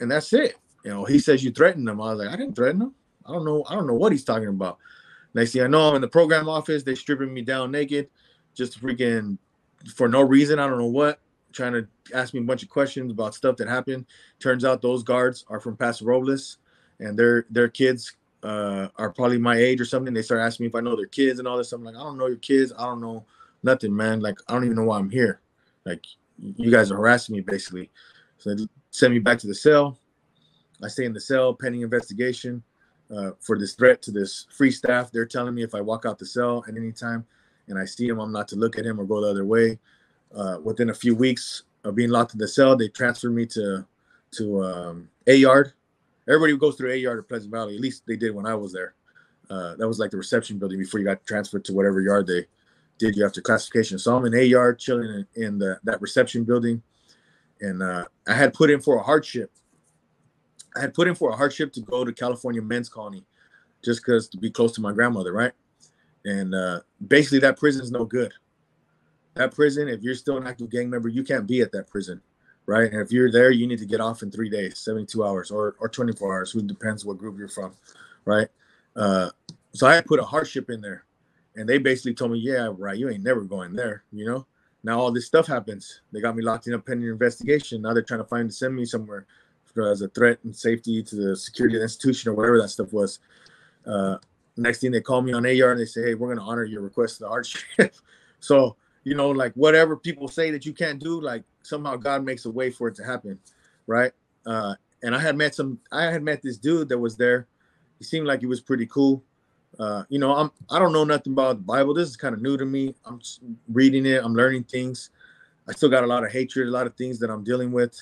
and that's it. You know, he says you threatened him. I was like, I didn't threaten him. I don't know. I don't know what he's talking about. Next thing I know, I'm in the program office. They stripping me down naked, just freaking for no reason. I don't know what. Trying to ask me a bunch of questions about stuff that happened. Turns out those guards are from Paso Robles, and their their kids uh, are probably my age or something. They start asking me if I know their kids and all this. I'm like, I don't know your kids. I don't know nothing, man. Like I don't even know why I'm here. Like you guys are harassing me basically. So send me back to the cell. I stay in the cell pending investigation uh, for this threat to this free staff. They're telling me if I walk out the cell at any time and I see him, I'm not to look at him or go the other way. Uh, within a few weeks of being locked in the cell, they transferred me to to um, A yard. Everybody goes through A yard at Pleasant Valley. At least they did when I was there. Uh, that was like the reception building before you got transferred to whatever yard they did you after classification. So I'm in A yard chilling in, in the that reception building, and uh, I had put in for a hardship. I had put in for a hardship to go to California Men's Colony, just because to be close to my grandmother, right? And uh, basically, that prison is no good. That prison, if you're still an active gang member, you can't be at that prison, right? And if you're there, you need to get off in three days, 72 hours, or or 24 hours. It depends what group you're from, right? Uh, so I put a hardship in there and they basically told me, "Yeah, right, you ain't never going there." You know. Now all this stuff happens. They got me locked in a pending investigation. Now they're trying to find to send me somewhere as a threat and safety to the security of the institution or whatever that stuff was. Uh, next thing they call me on AR and they say, "Hey, we're going to honor your request to the hardship." so you know, like whatever people say that you can't do, like somehow God makes a way for it to happen, right? Uh, and I had met some. I had met this dude that was there. He seemed like he was pretty cool. Uh, you know, I'm I don't know nothing about the Bible. This is kind of new to me. I'm reading it. I'm learning things. I still got a lot of hatred, a lot of things that I'm dealing with.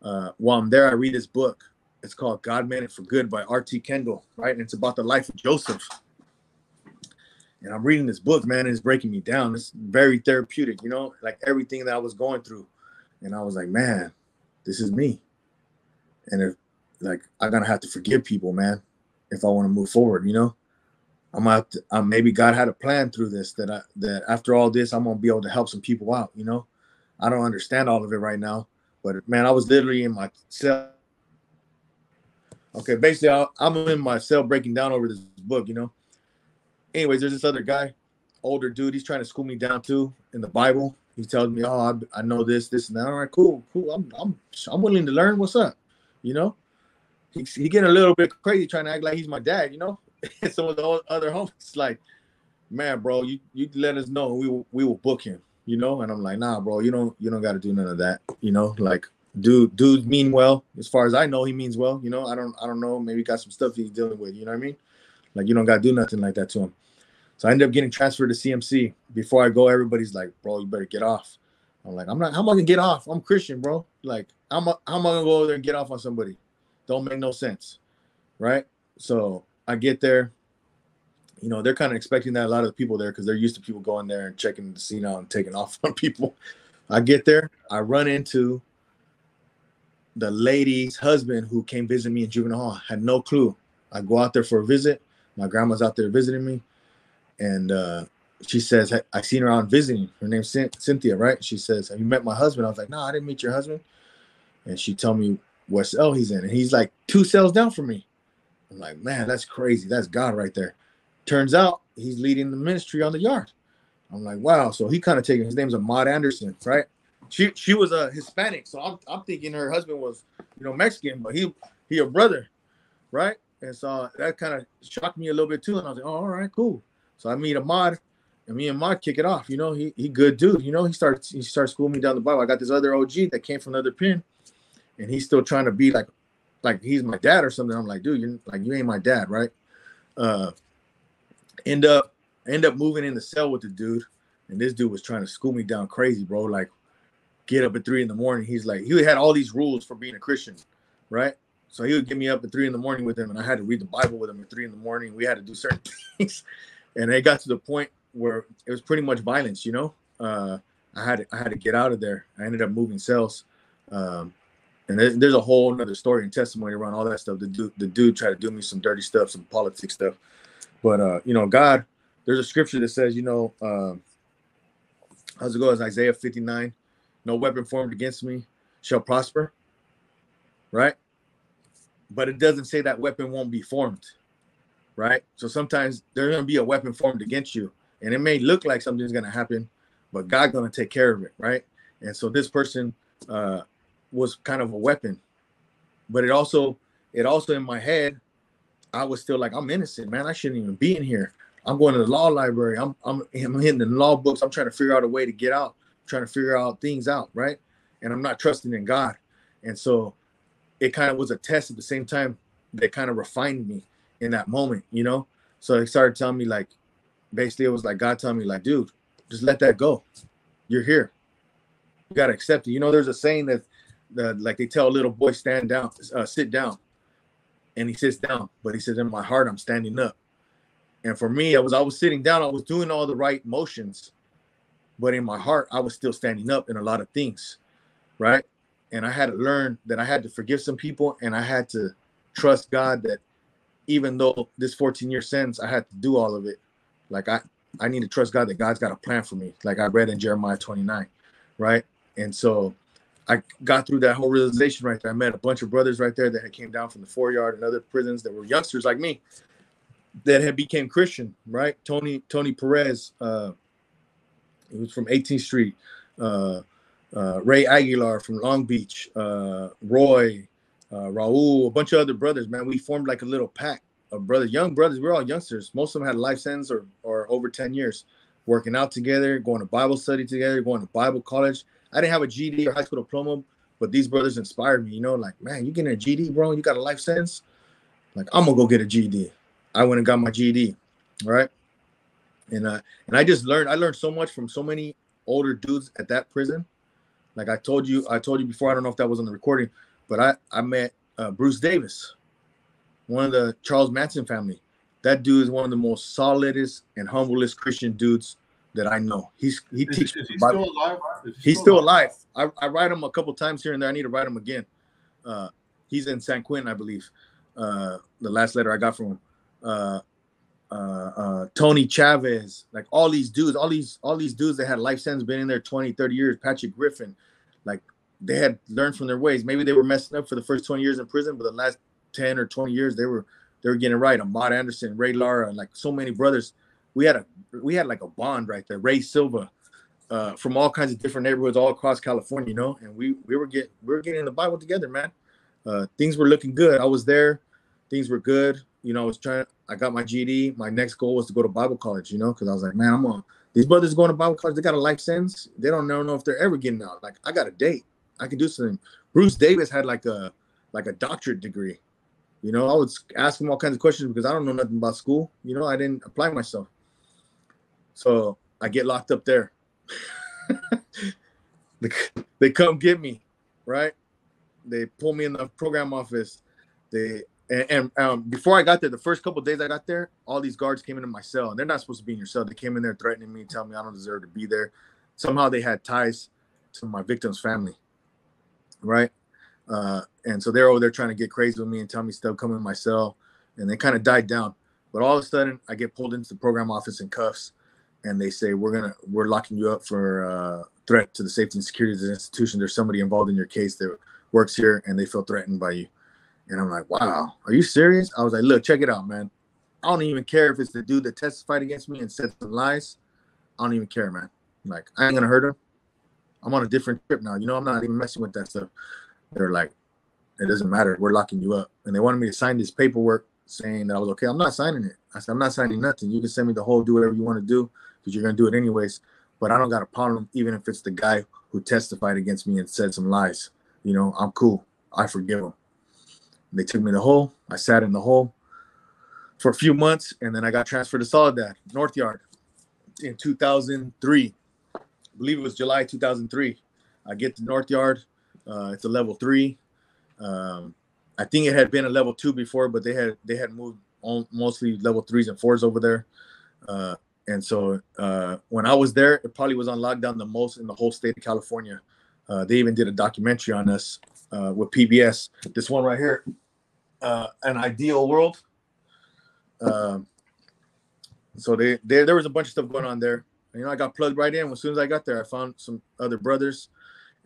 Uh, while I'm there, I read this book. It's called God Meant It for Good by R.T. Kendall, right? And it's about the life of Joseph. And I'm reading this book, man, and it's breaking me down. It's very therapeutic, you know, like everything that I was going through. And I was like, man, this is me. And if like I'm gonna have to forgive people, man, if I want to move forward, you know I'm out. To, uh, maybe God had a plan through this that I that after all this, I'm gonna be able to help some people out. You know, I don't understand all of it right now, but man, I was literally in my cell. Okay, basically, I, I'm in my cell breaking down over this book. You know. Anyways, there's this other guy, older dude. He's trying to school me down too in the Bible. He tells me, "Oh, I, I know this, this, and that." All right, cool, cool. I'm, I'm, I'm willing to learn. What's up? You know. He, he getting a little bit crazy, trying to act like he's my dad. You know. some of the other homies like, man, bro, you you let us know we will, we will book him, you know. And I'm like, nah, bro, you don't you don't got to do none of that, you know. Like, dude, dude mean well. As far as I know, he means well. You know, I don't I don't know. Maybe got some stuff he's dealing with. You know what I mean? Like, you don't got to do nothing like that to him. So I ended up getting transferred to CMC. Before I go, everybody's like, bro, you better get off. I'm like, I'm not. How am I gonna get off? I'm Christian, bro. Like, how am I, how am I gonna go over there and get off on somebody? Don't make no sense, right? So I get there, you know, they're kind of expecting that a lot of the people there because they're used to people going there and checking the scene out and taking off on people. I get there, I run into the lady's husband who came visit me in juvenile hall. Had no clue. I go out there for a visit. My grandma's out there visiting me, and uh, she says, "I seen her out visiting. Her name's Cynthia, right?" She says, "Have you met my husband?" I was like, "No, I didn't meet your husband." And she told me what cell he's in, and he's like two cells down from me. I'm like, man, that's crazy. That's God right there. Turns out he's leading the ministry on the yard. I'm like, wow. So he kind of taking his name's Ahmad Anderson, right? She she was a Hispanic, so I'm, I'm thinking her husband was, you know, Mexican, but he he a brother, right? And so uh, that kind of shocked me a little bit too. And I was like, oh, all right, cool. So I meet Ahmad, and me and Ahmad kick it off. You know, he he good dude. You know, he starts he starts schooling me down the Bible. I got this other OG that came from another pin, and he's still trying to be like like he's my dad or something. I'm like, dude, you're like you ain't my dad, right? Uh end up end up moving in the cell with the dude, and this dude was trying to school me down crazy, bro. Like, get up at three in the morning. He's like, he had all these rules for being a Christian, right? So he would get me up at three in the morning with him, and I had to read the Bible with him at three in the morning. We had to do certain things, and it got to the point where it was pretty much violence, you know. Uh, I had to, I had to get out of there. I ended up moving cells. Um, and there's, a whole another story and testimony around all that stuff. The dude, the dude tried to do me some dirty stuff, some politics stuff. But uh, you know, God, there's a scripture that says, you know, uh, how's it go? It's Isaiah 59. No weapon formed against me shall prosper. Right? But it doesn't say that weapon won't be formed. Right? So sometimes there's gonna be a weapon formed against you, and it may look like something's gonna happen, but God's gonna take care of it, right? And so this person uh was kind of a weapon. But it also, it also in my head, I was still like, I'm innocent, man. I shouldn't even be in here. I'm going to the law library. I'm I'm I'm hitting the law books. I'm trying to figure out a way to get out, I'm trying to figure out things out, right? And I'm not trusting in God. And so it kind of was a test at the same time that kind of refined me in that moment, you know? So he started telling me like basically it was like God telling me, like, dude, just let that go. You're here. You gotta accept it. You know, there's a saying that like they tell a little boy stand down, uh, sit down, and he sits down. But he says, in my heart, I'm standing up. And for me, I was I was sitting down. I was doing all the right motions, but in my heart, I was still standing up in a lot of things, right? And I had to learn that I had to forgive some people, and I had to trust God that even though this 14 year sentence, I had to do all of it. Like I, I need to trust God that God's got a plan for me. Like I read in Jeremiah 29, right? And so I got through that whole realization right there. I met a bunch of brothers right there that had came down from the four yard and other prisons that were youngsters like me that had became Christian, right? Tony Tony Perez, uh, he was from 18th Street. Uh, uh, Ray Aguilar from Long Beach, uh, Roy, uh, Raul, a bunch of other brothers. Man, we formed like a little pack of brothers, young brothers. We are all youngsters. Most of them had life sentence or or over 10 years, working out together, going to Bible study together, going to Bible college I didn't have a GD or high school diploma, but these brothers inspired me. You know, like man, you getting a GD, bro? You got a life sentence? Like I'm gonna go get a GD. I went and got my GD, right? And uh, and I just learned. I learned so much from so many older dudes at that prison. Like I told you, I told you before. I don't know if that was on the recording, but I I met uh, Bruce Davis, one of the Charles Manson family. That dude is one of the most solidest and humblest Christian dudes that I know. He's he is, teaches. Is he still alive? He he's still alive. alive. I, I write him a couple times here and there. I need to write him again. Uh, he's in San Quentin, I believe. Uh, the last letter I got from him. Uh, uh, uh, Tony Chavez, like all these dudes, all these all these dudes that had life sentence been in there 20, 30 years, Patrick Griffin, like they had learned from their ways. Maybe they were messing up for the first 20 years in prison, but the last 10 or 20 years they were they were getting it right. Ahmad Anderson, Ray Lara, like so many brothers. We had a we had like a bond right there. Ray Silva, uh, from all kinds of different neighborhoods all across California, you know, and we we were get we were getting the Bible together, man. Uh, things were looking good. I was there, things were good. You know, I was trying. I got my GD. My next goal was to go to Bible college. You know, because I was like, man, I'm on. These brothers going to Bible college. They got a life sentence. They don't know, know if they're ever getting out. Like, I got a date. I can do something. Bruce Davis had like a like a doctorate degree. You know, I would ask him all kinds of questions because I don't know nothing about school. You know, I didn't apply myself. So I get locked up there. they come get me, right? They pull me in the program office. They and, and um, before I got there, the first couple days I got there, all these guards came into my cell, and they're not supposed to be in your cell. They came in there threatening me, telling me I don't deserve to be there. Somehow they had ties to my victim's family, right? Uh, and so they're over there trying to get crazy with me and tell me stuff, come in my cell, and they kind of died down. But all of a sudden, I get pulled into the program office in cuffs, and they say we're gonna we're locking you up for uh, threat to the safety and security of the institution. There's somebody involved in your case that works here, and they feel threatened by you. And I'm like, wow, are you serious? I was like, look, check it out, man. I don't even care if it's the dude that testified against me and said some lies. I don't even care, man. Like, I ain't gonna hurt him. I'm on a different trip now. You know, I'm not even messing with that stuff. They're like, it doesn't matter. We're locking you up. And they wanted me to sign this paperwork saying that I was okay. I'm not signing it. I said, I'm not signing nothing. You can send me the whole, do whatever you want to do because you're gonna do it anyways. But I don't got a problem, even if it's the guy who testified against me and said some lies. You know, I'm cool. I forgive him. They took me to the hole. I sat in the hole for a few months, and then I got transferred to Soledad, North Yard, in 2003. I believe it was July 2003. I get to North Yard. Uh, it's a level three. Um, I think it had been a level two before, but they had they had moved on mostly level threes and fours over there. Uh, and so uh, when I was there, it probably was on lockdown the most in the whole state of California. Uh, they even did a documentary on us uh, with PBS. This one right here uh, an ideal world. Um, so they, they there was a bunch of stuff going on there. You know, I got plugged right in. As soon as I got there, I found some other brothers,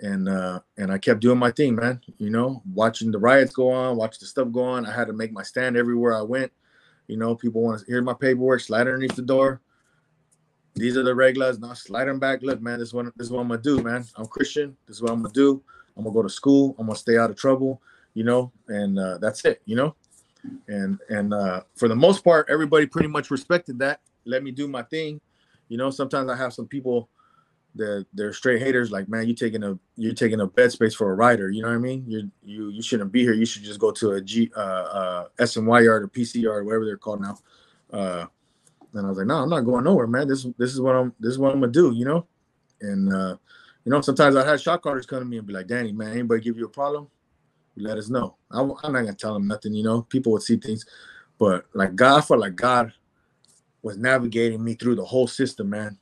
and uh, and I kept doing my thing, man. You know, watching the riots go on, watching the stuff go on. I had to make my stand everywhere I went. You know, people want to hear my paperwork, slide underneath the door. These are the regulars. Now slide them back. Look, man, this is what this is what I'm gonna do, man. I'm Christian. This is what I'm gonna do. I'm gonna go to school. I'm gonna stay out of trouble you know, and uh, that's it, you know. And and uh, for the most part, everybody pretty much respected that. Let me do my thing, you know. Sometimes I have some people that they're straight haters, like, man, you taking a you're taking a bed space for a rider, you know what I mean? You you you shouldn't be here. You should just go to a G uh, uh SNY yard or PC yard, whatever they're called now. Uh, and I was like, no, I'm not going nowhere, man. This this is what I'm this is what I'm gonna do, you know. And uh, you know, sometimes I had shot callers come to me and be like, Danny, man, anybody give you a problem? let us know. I, am not gonna tell them nothing, you know. People would see things, but like God, felt like God was navigating me through the whole system, man.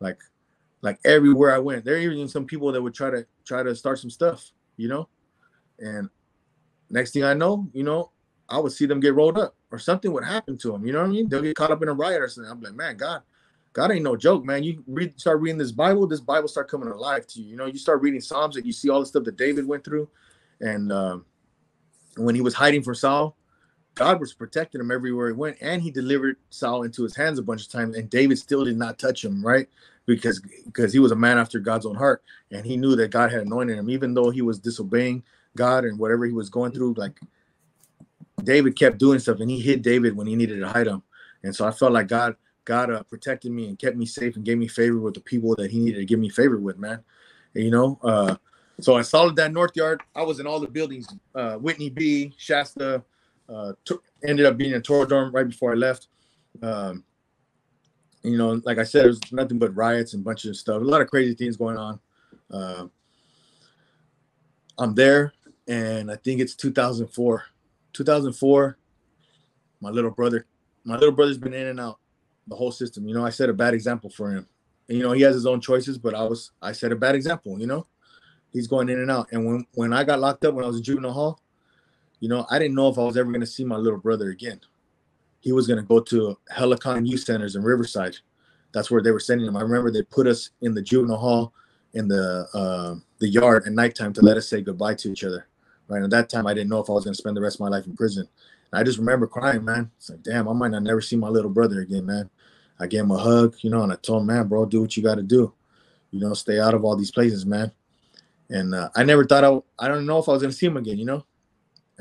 Like, like everywhere I went, there are even some people that would try to try to start some stuff, you know. And next thing I know, you know, I would see them get rolled up or something would happen to them. You know what I mean? They'll get caught up in a riot or something. I'm like, man, God, God ain't no joke, man. You read, start reading this Bible, this Bible start coming alive to you. You know, you start reading Psalms and you see all the stuff that David went through and um, when he was hiding from Saul, God was protecting him everywhere he went, and he delivered Saul into his hands a bunch of times, and David still did not touch him, right? Because because he was a man after God's own heart, and he knew that God had anointed him, even though he was disobeying God and whatever he was going through. Like David kept doing stuff, and he hid David when he needed to hide him, and so I felt like God God uh, protected me and kept me safe and gave me favor with the people that He needed to give me favor with, man. And, you know, uh, so I saw that North Yard. I was in all the buildings, uh, Whitney B, Shasta. Uh, t- ended up being in dorm right before I left. Um, you know, like I said, was nothing but riots and bunches of stuff. A lot of crazy things going on. Uh, I'm there, and I think it's 2004. 2004. My little brother, my little brother's been in and out the whole system. You know, I set a bad example for him. And, you know, he has his own choices, but I was I set a bad example. You know, he's going in and out. And when when I got locked up when I was in juvenile hall, you know, I didn't know if I was ever going to see my little brother again. he was gonna go to Helicon youth centers in Riverside. That's where they were sending him. I remember they put us in the juvenile hall in the uh, the yard at nighttime to let us say goodbye to each other. Right at that time, I didn't know if I was gonna spend the rest of my life in prison. And I just remember crying, man. It's like, damn, I might not never see my little brother again, man. I gave him a hug, you know, and I told him, man, bro, do what you got to do. You know, stay out of all these places, man. And uh, I never thought I, I don't know if I was gonna see him again, you know.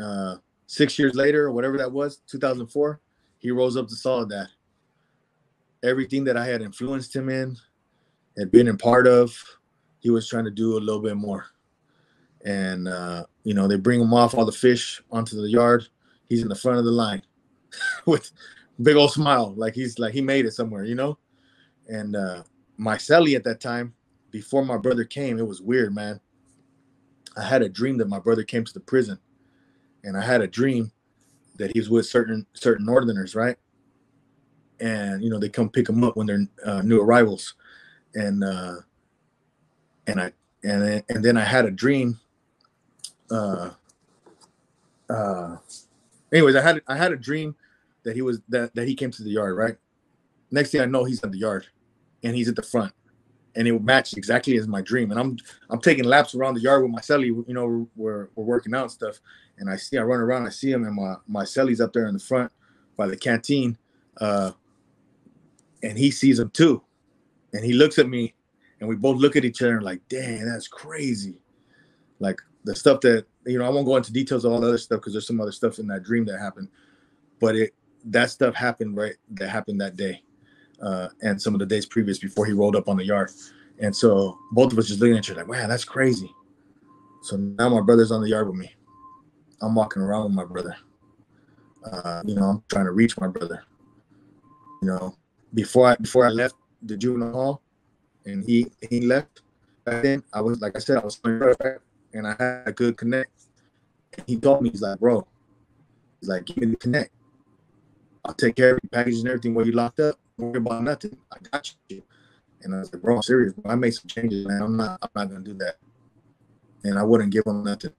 Uh, six years later, or whatever that was, 2004, he rose up to Soledad. Everything that I had influenced him in, had been in part of, he was trying to do a little bit more. And uh, you know, they bring him off all the fish onto the yard. He's in the front of the line with big old smile, like he's like he made it somewhere, you know. And uh, my celly at that time, before my brother came, it was weird, man. I had a dream that my brother came to the prison, and I had a dream that he was with certain certain Northerners, right? And you know they come pick him up when they're uh, new arrivals, and uh, and I and and then I had a dream. Uh, uh, anyways, I had I had a dream that he was that that he came to the yard, right? Next thing I know, he's at the yard, and he's at the front, and it matched exactly as my dream. And I'm I'm taking laps around the yard with my celly, you know, we're we're working out and stuff, and I see I run around, I see him, and my my celly's up there in the front by the canteen, uh, and he sees him too, and he looks at me, and we both look at each other and like, dang, that's crazy, like the stuff that you know. I won't go into details of all the other stuff because there's some other stuff in that dream that happened, but it that stuff happened right that happened that day, uh, and some of the days previous before he rolled up on the yard, and so both of us just looking at each other like, wow, that's crazy. So now my brother's on the yard with me. I'm walking around with my brother. Uh, you know, I'm trying to reach my brother. You know, before I before I left the juvenile hall, and he he left. Then, I was like I said, I was and I had a good connect. And he told me, he's like, bro, he's like, give me the connect. I'll take care of your packages and everything while you locked up. Don't worry about nothing. I got you. And I was like, bro, I'm serious. Bro. I made some changes, man. I'm not I'm not gonna do that. And I wouldn't give him nothing.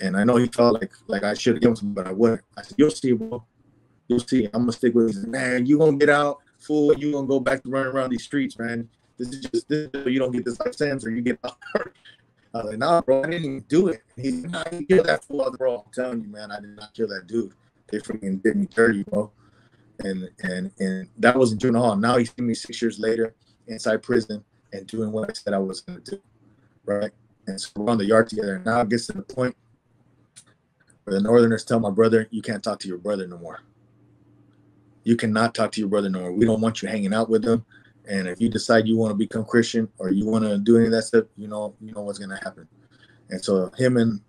And I know he felt like like I should have given him, but I wouldn't. I said, You'll see, bro. You'll see. I'm gonna stick with you. Man, you gonna get out, fool. You gonna go back to running around these streets, man. This is just this you don't get this life sentence or you get out. I was like, nah, bro, I didn't even do it. Nah, you killed that fool, bro. I'm telling you, man, I did not kill that dude. They freaking did me dirty, bro. And and and that was in juvenile hall. Now he's seen me six years later inside prison and doing what I said I was gonna do. Right. And so we're on the yard together. And now it gets to the point where the Northerners tell my brother, you can't talk to your brother no more. You cannot talk to your brother no more. We don't want you hanging out with him. And if you decide you want to become Christian or you want to do any of that stuff, you know, you know what's gonna happen. And so him and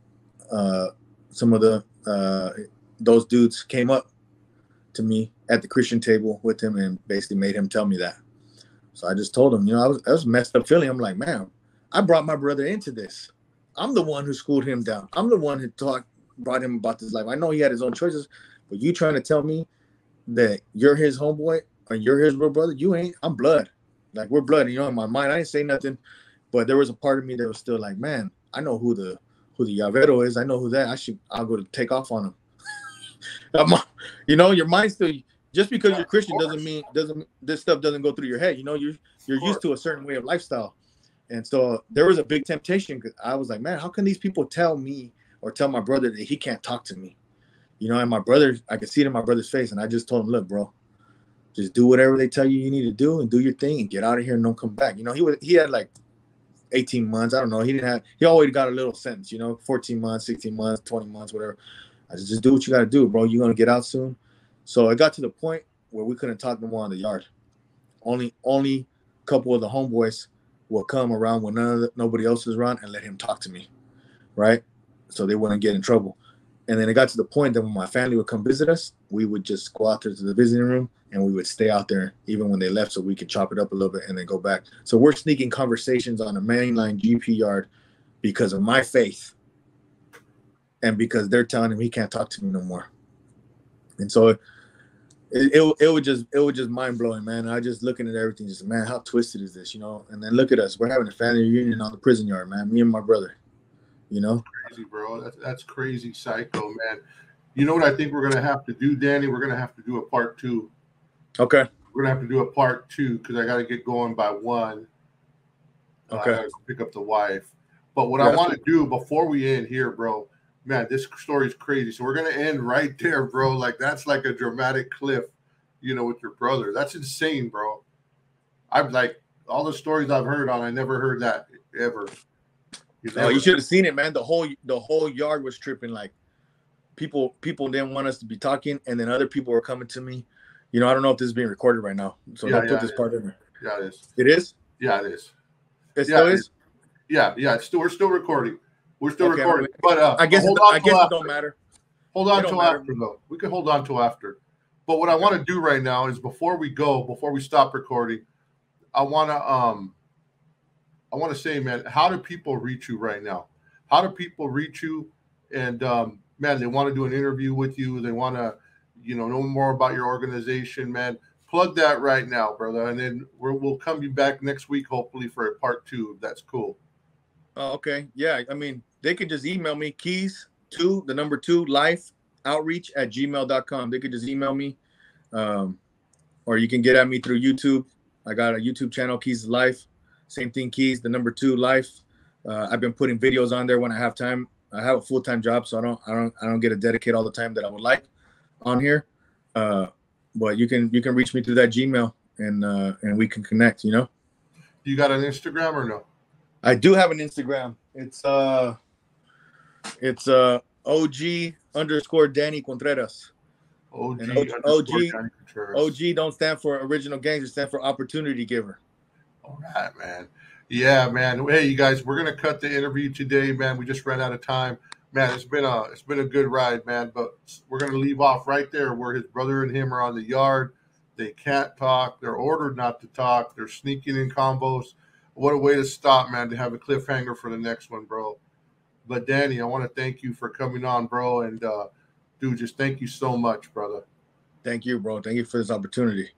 uh, some of the uh, those dudes came up to me at the Christian table with him and basically made him tell me that. So I just told him, you know, I was I was messed up feeling. I'm like, man, I brought my brother into this. I'm the one who schooled him down. I'm the one who taught brought him about this life. I know he had his own choices, but you trying to tell me that you're his homeboy or you're his little brother, you ain't. I'm blood. Like we're blood. You know, in my mind, I didn't say nothing, but there was a part of me that was still like, man, I know who the who the llavero is. I know who that. I should. I'll go to take off on him. you know, your mind still. Just because yeah, you're Christian doesn't mean doesn't this stuff doesn't go through your head. You know, you're you're used to a certain way of lifestyle, and so there was a big temptation because I was like, man, how can these people tell me or tell my brother that he can't talk to me? You know, and my brother, I could see it in my brother's face, and I just told him, look, bro, just do whatever they tell you you need to do and do your thing and get out of here and don't come back. You know, he was he had like 18 months. I don't know. He didn't have he always got a little sentence, you know, 14 months, 16 months, 20 months, whatever. I said, just do what you gotta do, bro. You're gonna get out soon. So it got to the point where we couldn't talk no more on the yard. Only only a couple of the homeboys will come around when none of the, nobody else is around and let him talk to me. Right? So they wouldn't get in trouble. And then it got to the point that when my family would come visit us, we would just go out there to the visiting room and we would stay out there even when they left so we could chop it up a little bit and then go back. So we're sneaking conversations on a mainline GP yard because of my faith and because they're telling him he can't talk to me no more. And so it, it, it, would just it was just mind blowing, man. I just looking at everything, just man, how twisted is this, you know? And then look at us, we're having a family reunion on the prison yard, man. Me and my brother, you know. Crazy, bro. That's that's crazy, psycho, man. You know what I think we're gonna have to do, Danny? We're gonna have to do a part two. Okay. We're gonna have to do a part two because I got to get going by one. Uh, Okay. gotta pick up the wife. But what Yeah. I want to do before we end here, bro, man, this story is crazy. So we're gonna end right there, bro. Like that's like a dramatic cliff, you know, with your brother. That's insane, bro. I've like all the stories I've heard on. I never heard that ever. You Oh, you should have seen it, man. The whole the whole yard was tripping. Like people people didn't want us to be talking, and then other people were coming to me. You know, I don't know if this is being recorded right now, so Yeah, don't yeah, put this part in there. yeah, it is. It is. Yeah, it is. It Yeah, still it is. Yeah, yeah. It's still we're still recording. We're still Okay, recording. But uh, I guess hold on I guess it after. don't matter. Hold on till matter. after though. We can hold on till after. But what I want to do right now is before we go, before we stop recording, I want to um I want to say, man, how do people reach you right now? How do people reach you? And um, man, they want to do an interview with you. They want to, you know, know more about your organization, man. Plug that right now, brother, and then we're, we'll come you back next week, hopefully for a part two. That's cool. Oh, okay. Yeah. I mean, they could just email me keys to the number two life outreach at gmail.com. They could just email me. Um, or you can get at me through YouTube. I got a YouTube channel, Keys Life. Same thing, Keys, the number two life. Uh, I've been putting videos on there when I have time. I have a full time job, so I don't, I don't, I don't get to dedicate all the time that I would like on here. Uh, but you can, you can reach me through that Gmail, and uh, and we can connect. You know. You got an Instagram or no? I do have an Instagram. It's uh it's uh OG underscore Danny Contreras. OG, And OG underscore OG don't stand for original gangster, stand for opportunity giver. All right, man. Yeah, man. Hey, you guys, we're gonna cut the interview today, man. We just ran out of time, man. It's been a it's been a good ride, man. But we're gonna leave off right there where his brother and him are on the yard. They can't talk. They're ordered not to talk. They're sneaking in combos. What a way to stop, man! To have a cliffhanger for the next one, bro. But Danny, I want to thank you for coming on, bro. And uh, dude, just thank you so much, brother. Thank you, bro. Thank you for this opportunity.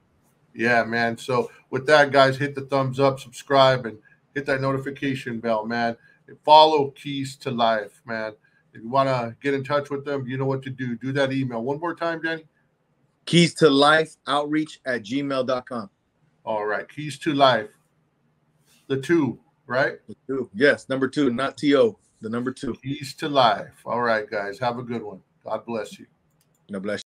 Yeah, man. So with that, guys, hit the thumbs up, subscribe, and hit that notification bell, man. And follow Keys 2 Life, man. If you want to get in touch with them, you know what to do. Do that email one more time, Danny. Keys to life outreach at gmail.com. All right, Keys 2 Life. The two, right? The Two. Yes, number two, not TO. The number two. Keys 2 Life. All right, guys. Have a good one. God bless you. God bless you.